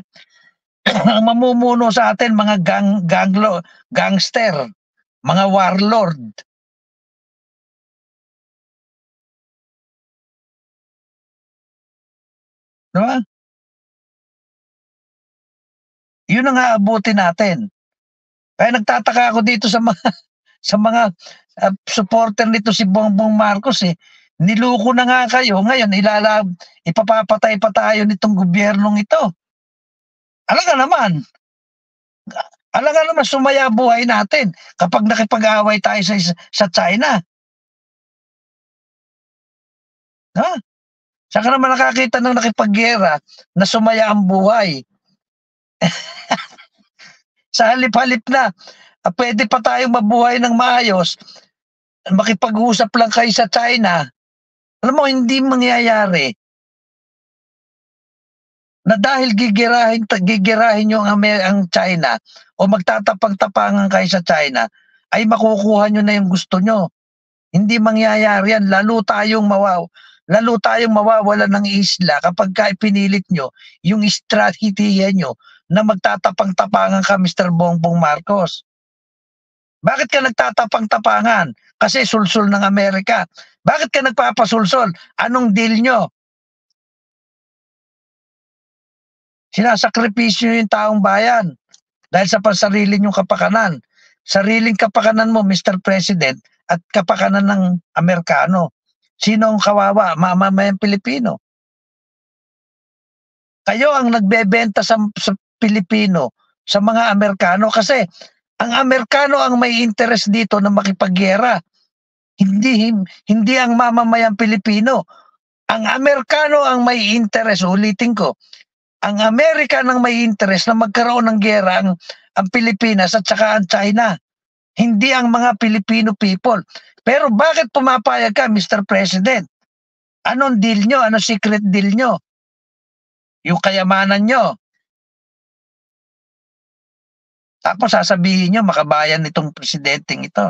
S2: Ang mamumuno sa atin mga gang ganglo, gangster, mga warlord. Diba? Yun ang aabutin natin. Kaya nagtataka ako dito sa mga sa mga uh, supporter nito si Bongbong Marcos eh. Niluko na nga kayo. Ngayon, ilala, ipapapatay pa tayo nitong gobyernong ito. Alam naman, alam naman, sumaya buhay natin kapag nakipag-away tayo sa, sa China. Ha? Saka naman nakakita ng nakipaggera na sumaya ang buhay. sa halip-halip na, ah, pwede pa tayong mabuhay ng maayos, makipag-usap lang kayo sa China, alam mo, hindi mangyayari na dahil gigirahin, gigirahin nyo ang, ang China o magtatapang-tapangan kayo sa China, ay makukuha nyo na yung gusto nyo. Hindi mangyayari yan. Lalo tayong mawaw. Lalo tayong mawawala ng isla kapag ka pinilit nyo yung strategiya nyo na magtatapang-tapangan ka, Mr. Bongbong Marcos. Bakit ka nagtatapang-tapangan? Kasi sulsul ng Amerika. Bakit ka nagpapasulsol? Anong deal nyo? Sinasakripisyo yung taong bayan dahil sa pansarili nyong kapakanan. Sariling kapakanan mo, Mr. President, at kapakanan ng Amerikano. Sino ang kawawa? Mamamayang Pilipino. Kayo ang nagbebenta sa, sa Pilipino, sa mga Amerikano kasi ang Amerikano ang may interest dito na makipagyera. Hindi hindi ang mamamayang Pilipino. Ang Amerikano ang may interest, ulitin ko. Ang Amerika ang may interest na magkaroon ng gera ang, ang Pilipinas at saka ang China. Hindi ang mga Filipino people. Pero bakit pumapayag ka, Mr. President? Anong deal nyo? Anong secret deal nyo? Yung kayamanan nyo. Tapos sasabihin nyo, makabayan nitong presidenteng ito.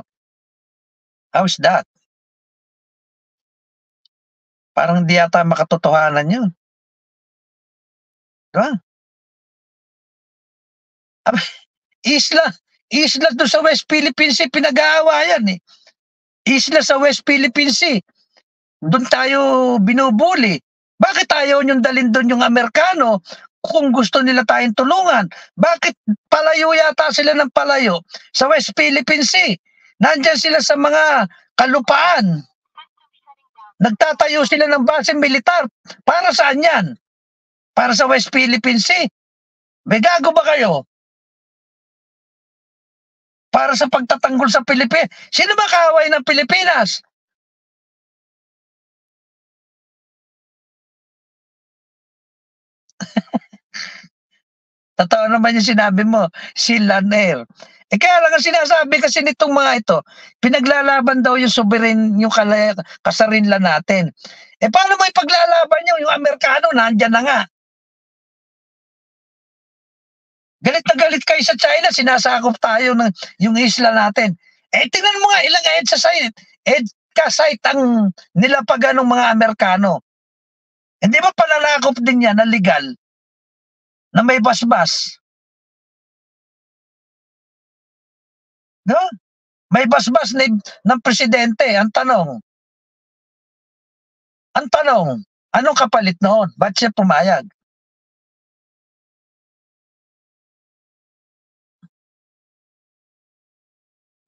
S2: How's that? Parang di yata makatotohanan yun. Diba? Isla, isla doon sa West Philippine Sea, pinag-aawayan eh. Isla sa West Philippine Sea. Doon tayo binubuli. Bakit ayaw niyong dalin doon yung Amerikano kung gusto nila tayong tulungan? Bakit palayo yata sila ng palayo sa West Philippine Sea? Nandyan sila sa mga kalupaan. Nagtatayo sila ng base militar. Para saan yan? Para sa West Philippine Sea. May gago ba kayo? Para sa pagtatanggol sa Pilipinas. Sino ba kaaway ng Pilipinas? Totoo naman yung sinabi mo, si Laner. Eh kaya lang ang sinasabi kasi nitong mga ito, pinaglalaban daw yung sovereign, yung kasarinlan natin. Eh paano mo ipaglalaban nyo? Yung Amerikano, nandyan na nga. Galit na galit kayo sa China, sinasakop tayo ng yung isla natin. Eh tingnan mo nga ilang EDSA site, EDCA site ang nilapagan ng mga Amerikano. Hindi ba palalakop din yan na legal? Na may basbas? No? May basbas ni, ng presidente. Ang tanong, ang tanong, anong kapalit noon? Ba't siya pumayag?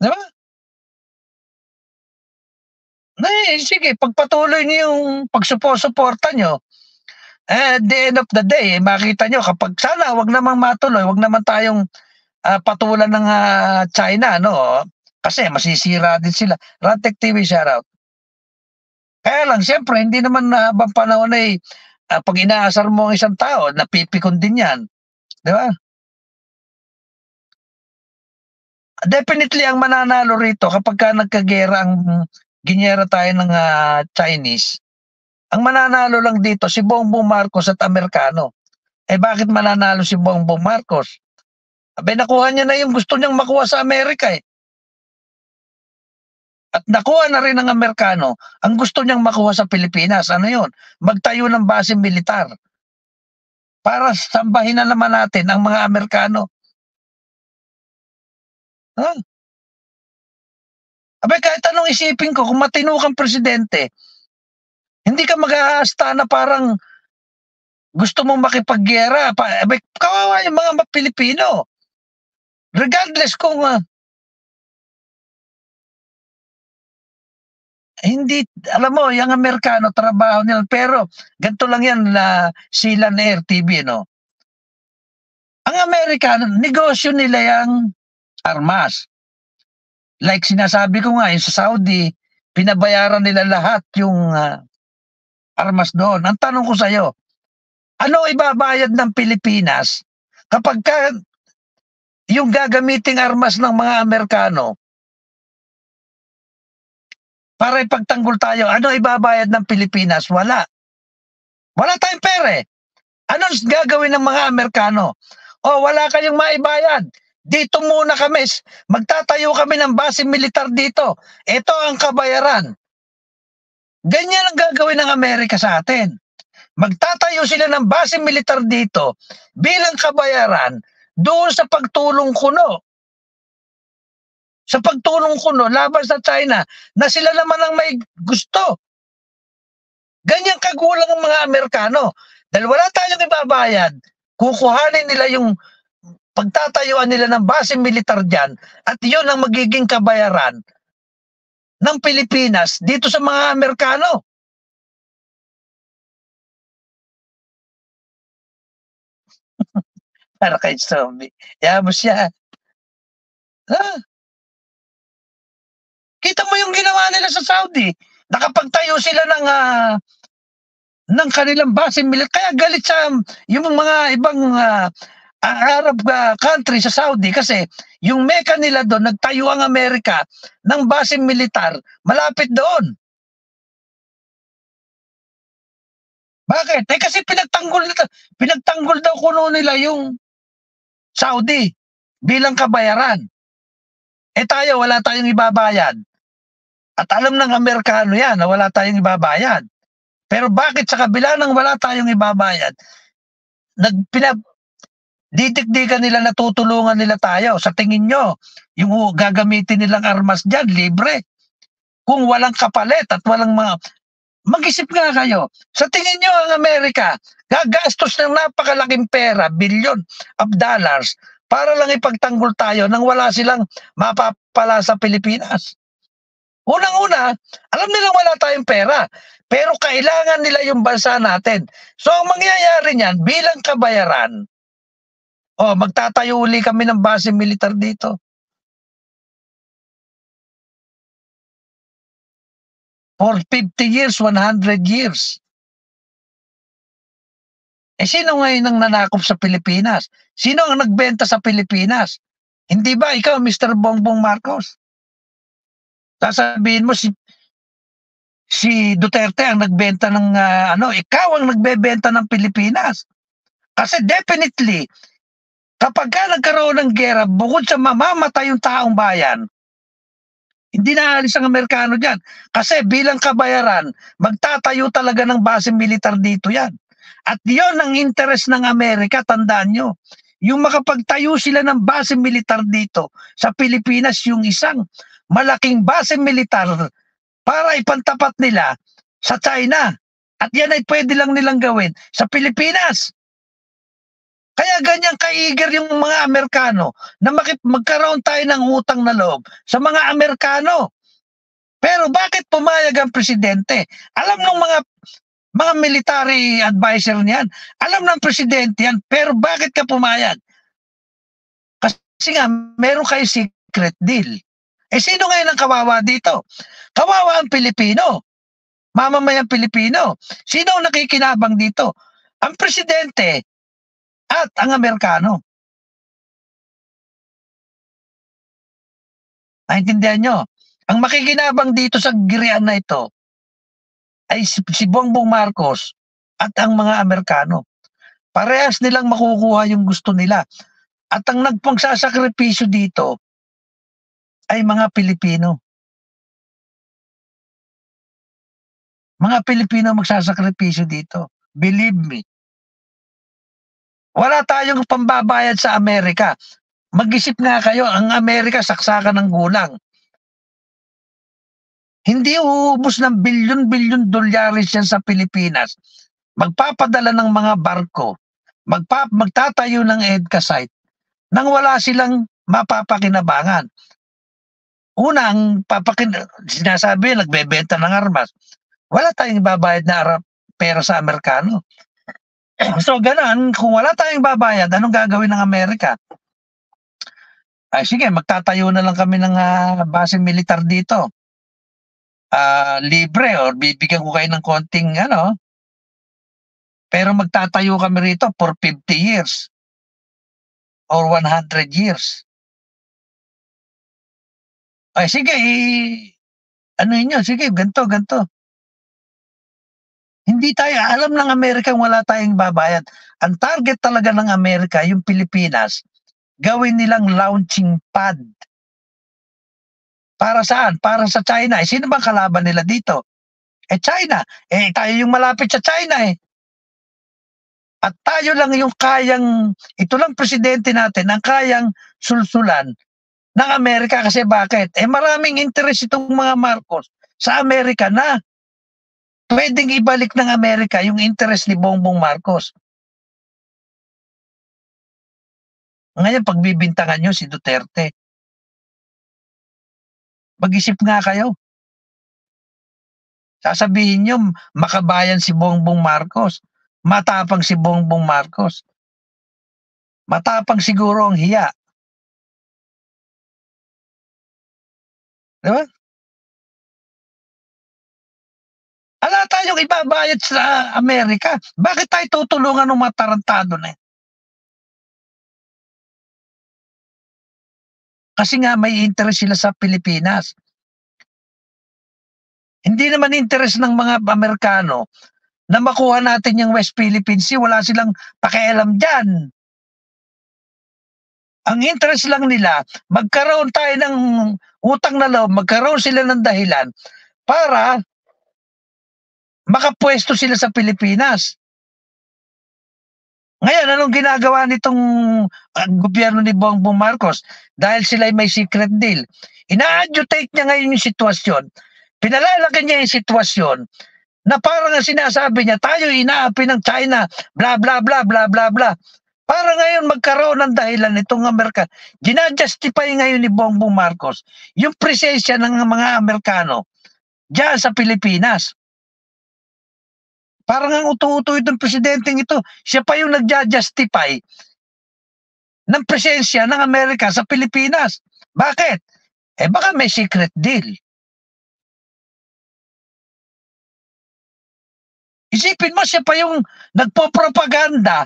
S2: Di ba? Eh, sige, pagpatuloy niyo yung pagsuporta nyo, eh, at the end of the day, eh, makita nyo, kapag sana, wag namang matuloy, wag naman tayong uh, patulan ng uh, China, no? Kasi masisira din sila. Rantek TV, shoutout. Kaya lang, siyempre, hindi naman na habang panahon ay uh, pag inaasar mo ang isang tao, napipikon din yan. Di ba? Definitely, ang mananalo rito kapag ka nagkagera ang ginyera tayo ng uh, Chinese, ang mananalo lang dito si Bongbong Marcos at Amerikano. Eh bakit mananalo si Bongbong Marcos? Abay, nakuha niya na yung gusto niyang makuha sa Amerika eh. At nakuha na rin ng Amerikano ang gusto niyang makuha sa Pilipinas. Ano yun? Magtayo ng base militar. para sambahin na naman natin ang mga Amerikano. Huh? Abay, kahit anong isipin ko, kung matino kang presidente, hindi ka mag-aasta na parang gusto mong makipaggera. Pa, abay, kawawa yung mga Pilipino. Regardless kung ah, hindi, alam mo, yung Amerikano, trabaho nila, pero ganito lang yan na sila na Air TV, no? Ang Amerikano, negosyo nila yung armas. Like sinasabi ko nga, yung sa Saudi, pinabayaran nila lahat yung ah, armas doon. Ang tanong ko sa'yo, ano ibabayad ng Pilipinas kapag ka yung gagamiting armas ng mga Amerikano para ipagtanggol tayo, ano ibabayad ng Pilipinas? Wala. Wala tayong pere. Ano gagawin ng mga Amerikano? O wala kayong maibayad. Dito muna kami. Magtatayo kami ng base militar dito. Ito ang kabayaran. Ganyan ang gagawin ng Amerika sa atin. Magtatayo sila ng base militar dito bilang kabayaran doon sa pagtulong kuno sa pagtulong kuno laban sa China na sila naman ang may gusto. Ganyan kagulang ang mga Amerikano. Dahil wala tayong ibabayad, kukuhanin nila yung pagtatayuan nila ng base militar dyan at yun ang magiging kabayaran ng Pilipinas dito sa mga Amerikano. Para kay zombie. Mo siya. Ah, Kita mo yung ginawa nila sa Saudi. Nakapagtayo sila ng ah, ng kanilang base militar. Kaya galit sa yung mga ibang ah, Arab ah, country sa Saudi kasi yung meka nila doon, nagtayo ang Amerika ng base militar malapit doon. Bakit? Eh kasi pinagtanggol nila, pinagtanggol daw kuno nila yung Saudi bilang kabayaran. Eh tayo, wala tayong ibabayad. At alam ng Amerikano yan na wala tayong ibabayad. Pero bakit sa kabila ng wala tayong ibabayad, nagpina, didikdikan nila natutulungan nila tayo. Sa tingin nyo, yung gagamitin nilang armas dyan, libre. Kung walang kapalit at walang mga... Mag-isip nga kayo. Sa tingin nyo ang Amerika, gagastos ng napakalaking pera, billion of dollars, para lang ipagtanggol tayo nang wala silang mapapala sa Pilipinas. Unang-una, alam nilang wala tayong pera, pero kailangan nila yung bansa natin. So ang mangyayari niyan, bilang kabayaran, oh, magtatayo uli kami ng base militar dito. For 50 years, 100 years. Eh sino ngayon ang nanakop sa Pilipinas? Sino ang nagbenta sa Pilipinas? Hindi ba ikaw, Mr. Bongbong Marcos? Sasabihin mo si si Duterte ang nagbenta ng ah, ano, ikaw ang nagbebenta ng Pilipinas. Kasi definitely kapag ka nagkaroon ng gera, bukod sa mamamatay yung taong bayan, hindi na alis ang Amerikano dyan. Kasi bilang kabayaran, magtatayo talaga ng base militar dito yan. At yon ang interest ng Amerika, tandaan nyo. Yung makapagtayo sila ng base militar dito sa Pilipinas, yung isang malaking base militar para ipantapat nila sa China. At yan ay pwede lang nilang gawin sa Pilipinas. Kaya ganyan ka-eager yung mga Amerikano na magkaroon tayo ng utang na loob sa mga Amerikano. Pero bakit pumayag ang presidente? Alam ng mga mga military advisor niyan. Alam ng presidente yan, pero bakit ka pumayag? Kasi nga, meron kayo secret deal. Eh sino ngayon ang kawawa dito? Kawawa ang Pilipino. Mamamayang Pilipino. Sino ang nakikinabang dito? Ang presidente at ang Amerikano. Naintindihan nyo? Ang makikinabang dito sa girian na ito ay si, si Bongbong Marcos at ang mga Amerikano. Parehas nilang makukuha yung gusto nila. At ang nagpangsasakripisyo dito ay mga Pilipino. Mga Pilipino magsasakripisyo dito. Believe me. Wala tayong pambabayad sa Amerika. Mag-isip nga kayo, ang Amerika saksakan ng gulang. Hindi uubos ng bilyon-bilyon dolyaris yan sa Pilipinas. Magpapadala ng mga barko. Magpa, magtatayo ng EDCA site nang wala silang mapapakinabangan. Unang papakin sinasabi nagbebenta ng armas. Wala tayong babayad na arap, pera sa Amerikano. So ganun, kung wala tayong babayad, anong gagawin ng Amerika? Ay sige, magtatayo na lang kami ng ah, base militar dito. Ah, libre or bibigyan ko kayo ng konting ano. Pero magtatayo kami rito for 50 years or 100 years. Ay sige, i- ano inyo, sige, ganto, ganto. Hindi tayo, alam ng Amerika wala tayong babayad. Ang target talaga ng Amerika, yung Pilipinas, gawin nilang launching pad. Para saan? Para sa China. Eh, sino bang kalaban nila dito? Eh, China. Eh, tayo yung malapit sa China eh. At tayo lang yung kayang, ito lang presidente natin, ang kayang sulsulan ng Amerika kasi bakit? Eh maraming interest itong mga Marcos sa Amerika na pwedeng ibalik ng Amerika yung interest ni Bongbong Marcos. Ngayon, pagbibintangan nyo si Duterte. Mag-isip nga kayo. Sasabihin nyo, makabayan si Bongbong Marcos. Matapang si Bongbong Marcos. Matapang siguro ang hiya. Di Ala tayong ibabayad sa Amerika. Bakit tayo tutulungan ng mga tarantado na yan? Kasi nga may interest sila sa Pilipinas. Hindi naman interest ng mga Amerikano na makuha natin yung West Philippine Sea. Wala silang pakialam dyan. Ang interest lang nila, magkaroon tayo ng utang na loob, magkaroon sila ng dahilan para makapwesto sila sa Pilipinas. Ngayon, anong ginagawa nitong uh, gobyerno ni Bongbong Marcos? Dahil sila may secret deal. Ina-adjutate niya ngayon yung sitwasyon. Pinalalaki niya yung sitwasyon na parang ang sinasabi niya, tayo inaapi ng China, bla bla bla bla bla bla. Para ngayon magkaroon ng dahilan itong Amerika. Ginajustify ngayon ni Bongbong Marcos yung presensya ng mga Amerikano diyan sa Pilipinas. Parang ang uto-uto itong presidenteng ito. Siya pa yung nagja-justify ng presensya ng Amerika sa Pilipinas. Bakit? Eh baka may secret deal. Isipin mo, siya pa yung nagpo-propaganda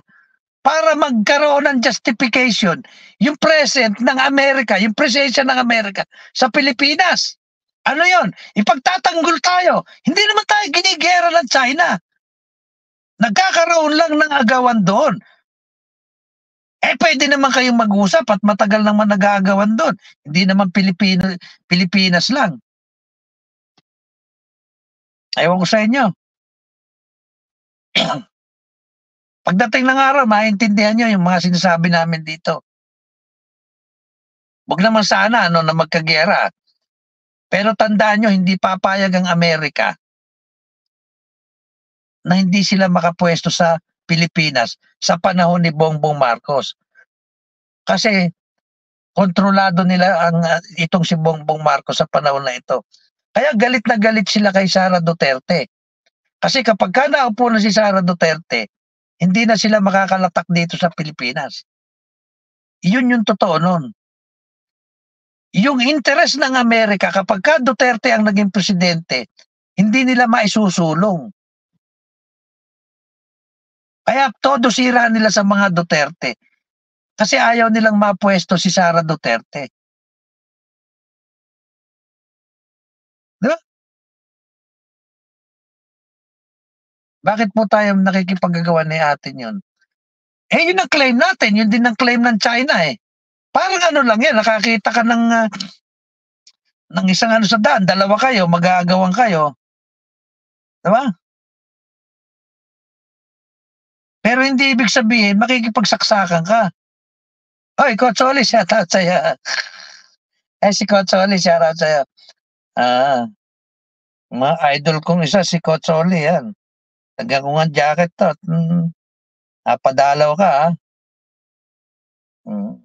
S2: para magkaroon ng justification yung present ng Amerika, yung presensya ng Amerika sa Pilipinas. Ano yon? Ipagtatanggol tayo. Hindi naman tayo ginigera ng China. Nagkakaroon lang ng agawan doon. Eh, pwede naman kayong mag-usap at matagal naman nag-aagawan doon. Hindi naman Pilipino, Pilipinas lang. Ewan ko sa inyo. Pagdating ng araw, maintindihan nyo yung mga sinasabi namin dito. Huwag naman sana ano, na magkagera. Pero tandaan nyo, hindi papayag ang Amerika na hindi sila makapwesto sa Pilipinas sa panahon ni Bongbong Marcos. Kasi kontrolado nila ang uh, itong si Bongbong Marcos sa panahon na ito. Kaya galit na galit sila kay Sara Duterte. Kasi kapag ka naupo na si Sara Duterte, hindi na sila makakalatak dito sa Pilipinas. Yun yung totoo nun. Yung interest ng Amerika, kapag ka Duterte ang naging presidente, hindi nila maisusulong. Kaya todo sira nila sa mga Duterte. Kasi ayaw nilang mapwesto si Sara Duterte. Di ba? Bakit po tayo nakikipagagawa ni atin yun? Eh, yun ang claim natin. Yun din ang claim ng China eh. Parang ano lang yan, nakakita ka ng, uh, ng isang ano sa daan, dalawa kayo, mag-aagawan kayo. Diba? Pero hindi ibig sabihin, makikipagsaksakan ka. Oy, Coach Oli, shout out sa'yo. Eh, si Coach Oli, shout out sa'yo. Ah, mga idol kong isa, si Coach Oli, yan. Lagyan ko nga jacket to. at, Mm, napadalaw ka, ha? Mm.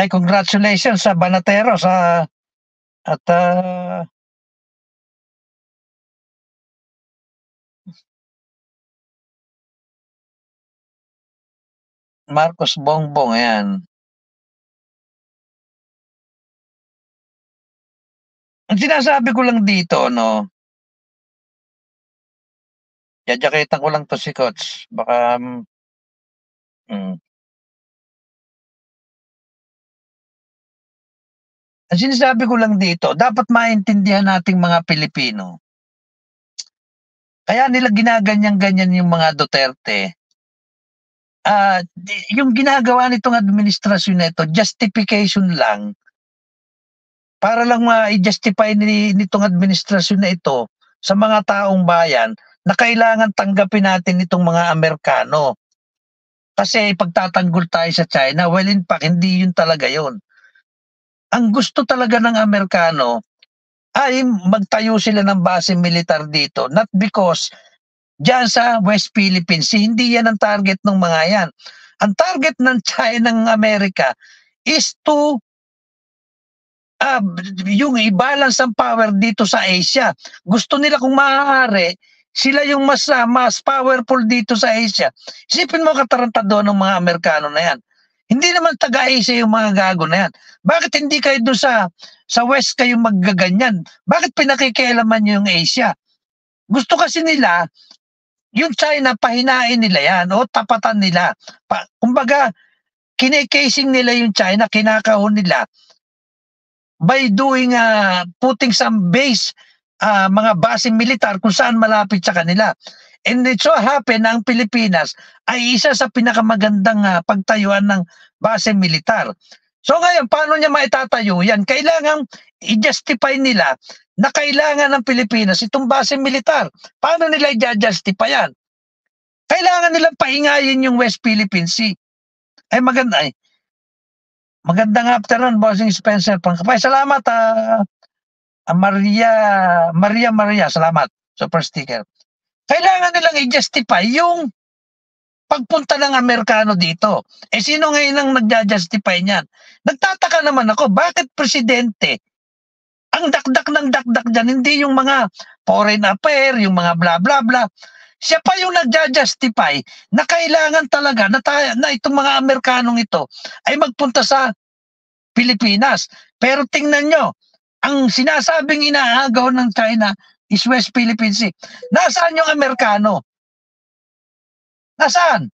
S2: Ay, congratulations sa Banatero sa at ah, Marcos Bongbong, ayan. Ang sinasabi ko lang dito, no, Yadyakitan ko lang to si Coach. Baka, mm, Ang sinasabi ko lang dito, dapat maintindihan nating mga Pilipino. Kaya nila ginaganyan-ganyan yung mga Duterte. Di- yung ginagawa nitong administrasyon na ito, justification lang para lang ma-justify ni nitong administrasyon na ito sa mga taong bayan na kailangan tanggapin natin itong mga Amerikano. Kasi pagtatanggol tayo sa China, well in fact, hindi yun talaga yun. Ang gusto talaga ng Amerikano ay magtayo sila ng base militar dito. Not because dyan sa West Philippines hindi yan ang target ng mga yan. Ang target ng China ng Amerika is to ah, yung i-balance ang power dito sa Asia. Gusto nila kung maaari, sila yung mas ah, mas powerful dito sa Asia. Isipin mo katarantado ng mga Amerikano na yan. Hindi naman taga-Asia yung mga gago na yan. Bakit hindi kayo doon sa sa West kayo maggaganyan? Bakit pinakikialaman nyo yung Asia? Gusto kasi nila yung China pahinain nila yan o tapatan nila. Pa, kumbaga kinikasing nila yung China, kinakahon nila by doing uh, putting some base uh, mga basing militar kung saan malapit sa kanila. And it so happen ang Pilipinas ay isa sa pinakamagandang uh, pagtayuan ng base militar. So ngayon, paano niya maitatayo yan? Kailangan i-justify nila na kailangan ng Pilipinas itong base militar. Paano nila i-justify yan? Kailangan nilang pahingayin yung West Philippine Sea. Ay maganda ay. Magandang afternoon, Bossing Spencer Pangkapay. Salamat, ah, Maria, Maria Maria, salamat. Super sticker. Kailangan nilang i-justify yung pagpunta ng Amerikano dito. Eh sino ngayon ang nagja-justify niyan? Nagtataka naman ako, bakit presidente ang dakdak ng dakdak dyan, hindi yung mga foreign affair, yung mga bla bla bla. Siya pa yung nagja-justify na kailangan talaga na, tayo, na itong mga Amerikanong ito ay magpunta sa Pilipinas. Pero tingnan nyo, ang sinasabing inaagaw ng China is West Philippine Sea. Nasaan yung Amerikano? Nasaan?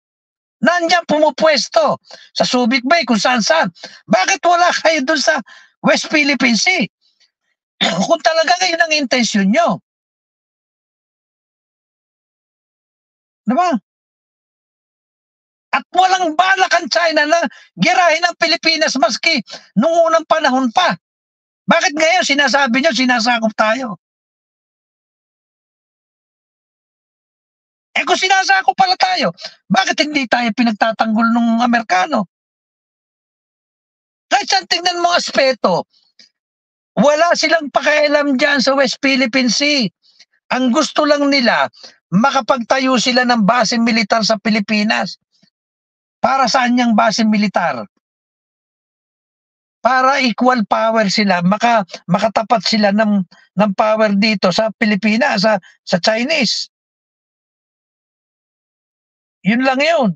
S2: Nandiyan pumupwesto sa Subic Bay kung saan saan. Bakit wala kayo dun sa West Philippine Sea? kung talaga ngayon ang intensyon nyo. Diba? At walang balak ang China na girahin ang Pilipinas maski nung unang panahon pa. Bakit ngayon sinasabi nyo, sinasakop tayo? Eh kung sinasakop pala tayo, bakit hindi tayo pinagtatanggol ng Amerikano? Kahit saan tingnan mo aspeto, wala silang pakialam dyan sa West Philippine Sea. Ang gusto lang nila, makapagtayo sila ng base militar sa Pilipinas. Para saan yung base militar? Para equal power sila, maka, makatapat sila ng, ng power dito sa Pilipinas, sa, sa Chinese. Yun lang yun.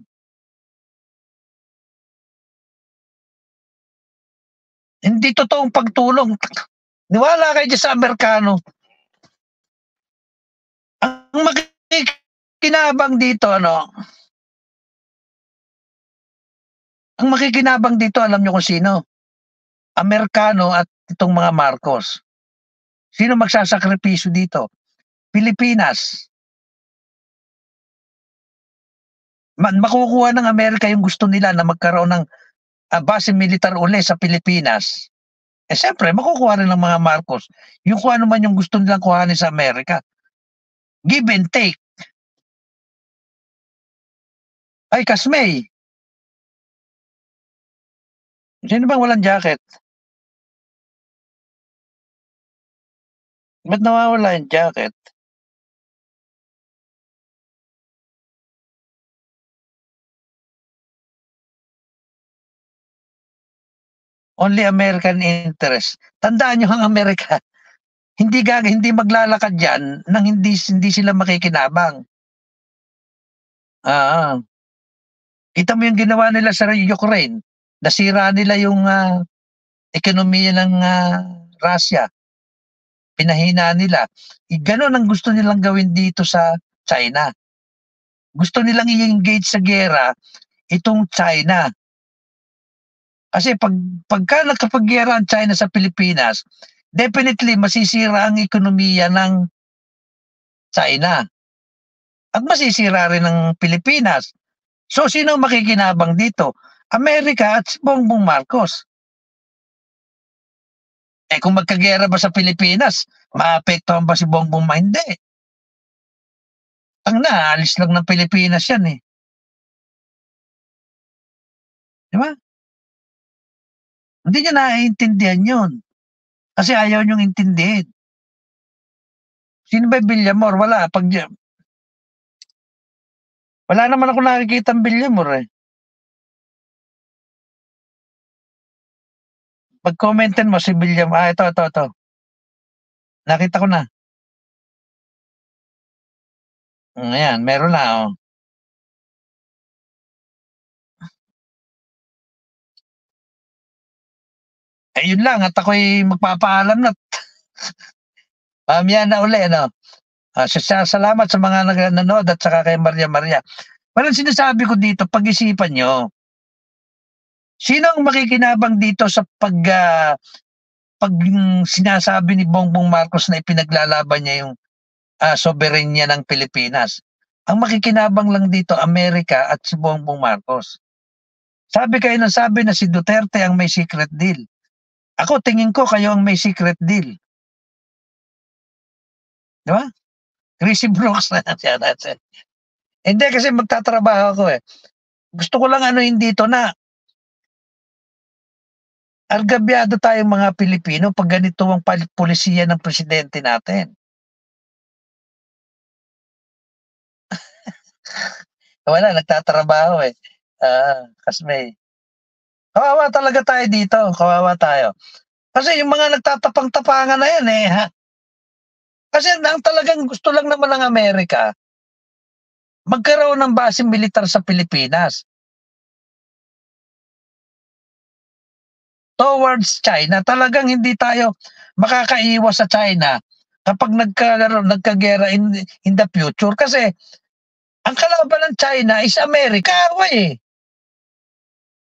S2: Hindi totoong pagtulong. Niwala kayo dyan sa Amerikano. Ang makikinabang dito, ano, ang makikinabang dito, alam nyo kung sino? Amerikano at itong mga Marcos. Sino magsasakripisyo dito? Pilipinas. Makukuha ng Amerika yung gusto nila na magkaroon ng ah, base militar uli sa Pilipinas. Eh siyempre, makukuha rin ng mga Marcos yung kung ano man yung gusto nilang kuhanin sa Amerika. Give and take. Ay, Kasmay. Sino bang walang jacket? Ba't nawawala yung jacket? Only American interest. Tandaan nyo ang Amerika, hindi gag hindi maglalakad yan nang hindi hindi sila makikinabang. Ah. Kita mo yung ginawa nila sa Ukraine. Nasira nila yung ah, ekonomiya ng ah, Russia. Pinahina nila. I- Ganon ang gusto nilang gawin dito sa China. Gusto nilang i-engage sa gera itong China. Kasi pag pagka nagkapaggera ang China sa Pilipinas, definitely masisira ang ekonomiya ng China. At masisira rin ng Pilipinas. So sino ang makikinabang dito? Amerika at Bongbong Marcos. Eh kung magkagera ba sa Pilipinas, maapektuhan ba si Bongbong Ma? Hindi. Ang naalis lang ng Pilipinas yan eh. Di? Hindi niya naiintindihan yun. Kasi ayaw niyong intindihin. Sino ba Villamor? Wala. Pag, wala naman ako nakikita ang Villamor eh. Pag-commentin mo si Villamor. Ah, ito, ito, ito. Nakita ko na. Ayan, meron na. Oh. Eh, yun lang. At ako'y magpapaalam na. Mamaya na uli, ano. Sa- salamat sa mga nanood at saka kay Maria Maria. Parang sinasabi ko dito, pag-isipan nyo, sino ang makikinabang dito sa pag, ah, pag sinasabi ni Bongbong Marcos na ipinaglalaban niya yung uh, soberenya ng Pilipinas? Ang makikinabang lang dito, Amerika at si Bongbong Marcos. Sabi kayo na sabi na si Duterte ang may secret deal. Ako, tingin ko kayo ang may secret deal. Di ba? Chrissy Brooks na siya. It. Hindi kasi magtatrabaho ako eh. Gusto ko lang ano hindi dito na algabyado tayong mga Pilipino pag ganito ang pulisiya ng presidente natin. Wala, nagtatrabaho eh. Ah, kasmay. Kawawa talaga tayo dito. Kawawa tayo. Kasi yung mga nagtatapang-tapangan na yan eh. Ha? Kasi ang talagang gusto lang naman ng Amerika, magkaroon ng base militar sa Pilipinas. Towards China, talagang hindi tayo makakaiwas sa China kapag nagkaroon, nagkagera in, in the future. Kasi ang kalaban ng China is Amerika, away eh.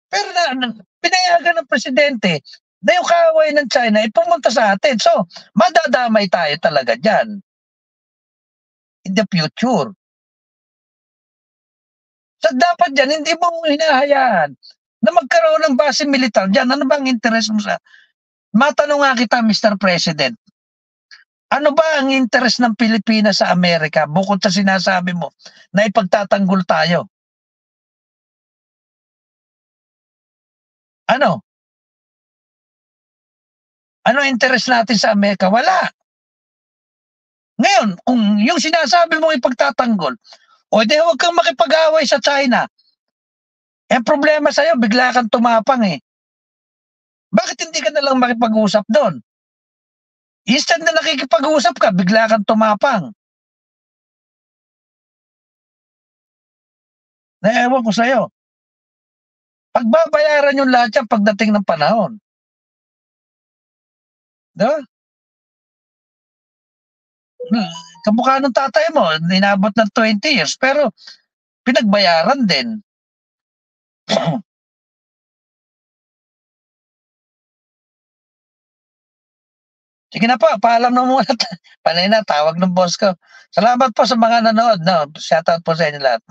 S2: Pero na, na, pinayagan ng presidente na yung kaaway ng China ay sa atin. So, madadamay tayo talaga dyan. In the future. So, dapat dyan, hindi mo hinahayaan na magkaroon ng base militar dyan. Ano bang interest mo sa... Matanong nga kita, Mr. President. Ano ba ang interest ng Pilipinas sa Amerika bukod sa sinasabi mo na ipagtatanggol tayo? Ano? Ano interest natin sa Amerika? Wala. Ngayon, kung yung sinasabi mo ipagtatanggol, o di huwag kang makipag-away sa China. Eh, problema sa'yo, bigla kang tumapang eh. Bakit hindi ka na lang makipag-usap doon? Instead na nakikipag-usap ka, bigla kang tumapang. Naewan ko sa'yo. Pagbabayaran yung lahat yan pagdating ng panahon. Diba? Kamukha ng tatay mo, inabot ng 20 years, pero pinagbayaran din. Sige na po, paalam na muna. Panay na, tawag ng boss ko. Salamat po sa mga nanood. No? Shoutout po sa inyo lahat.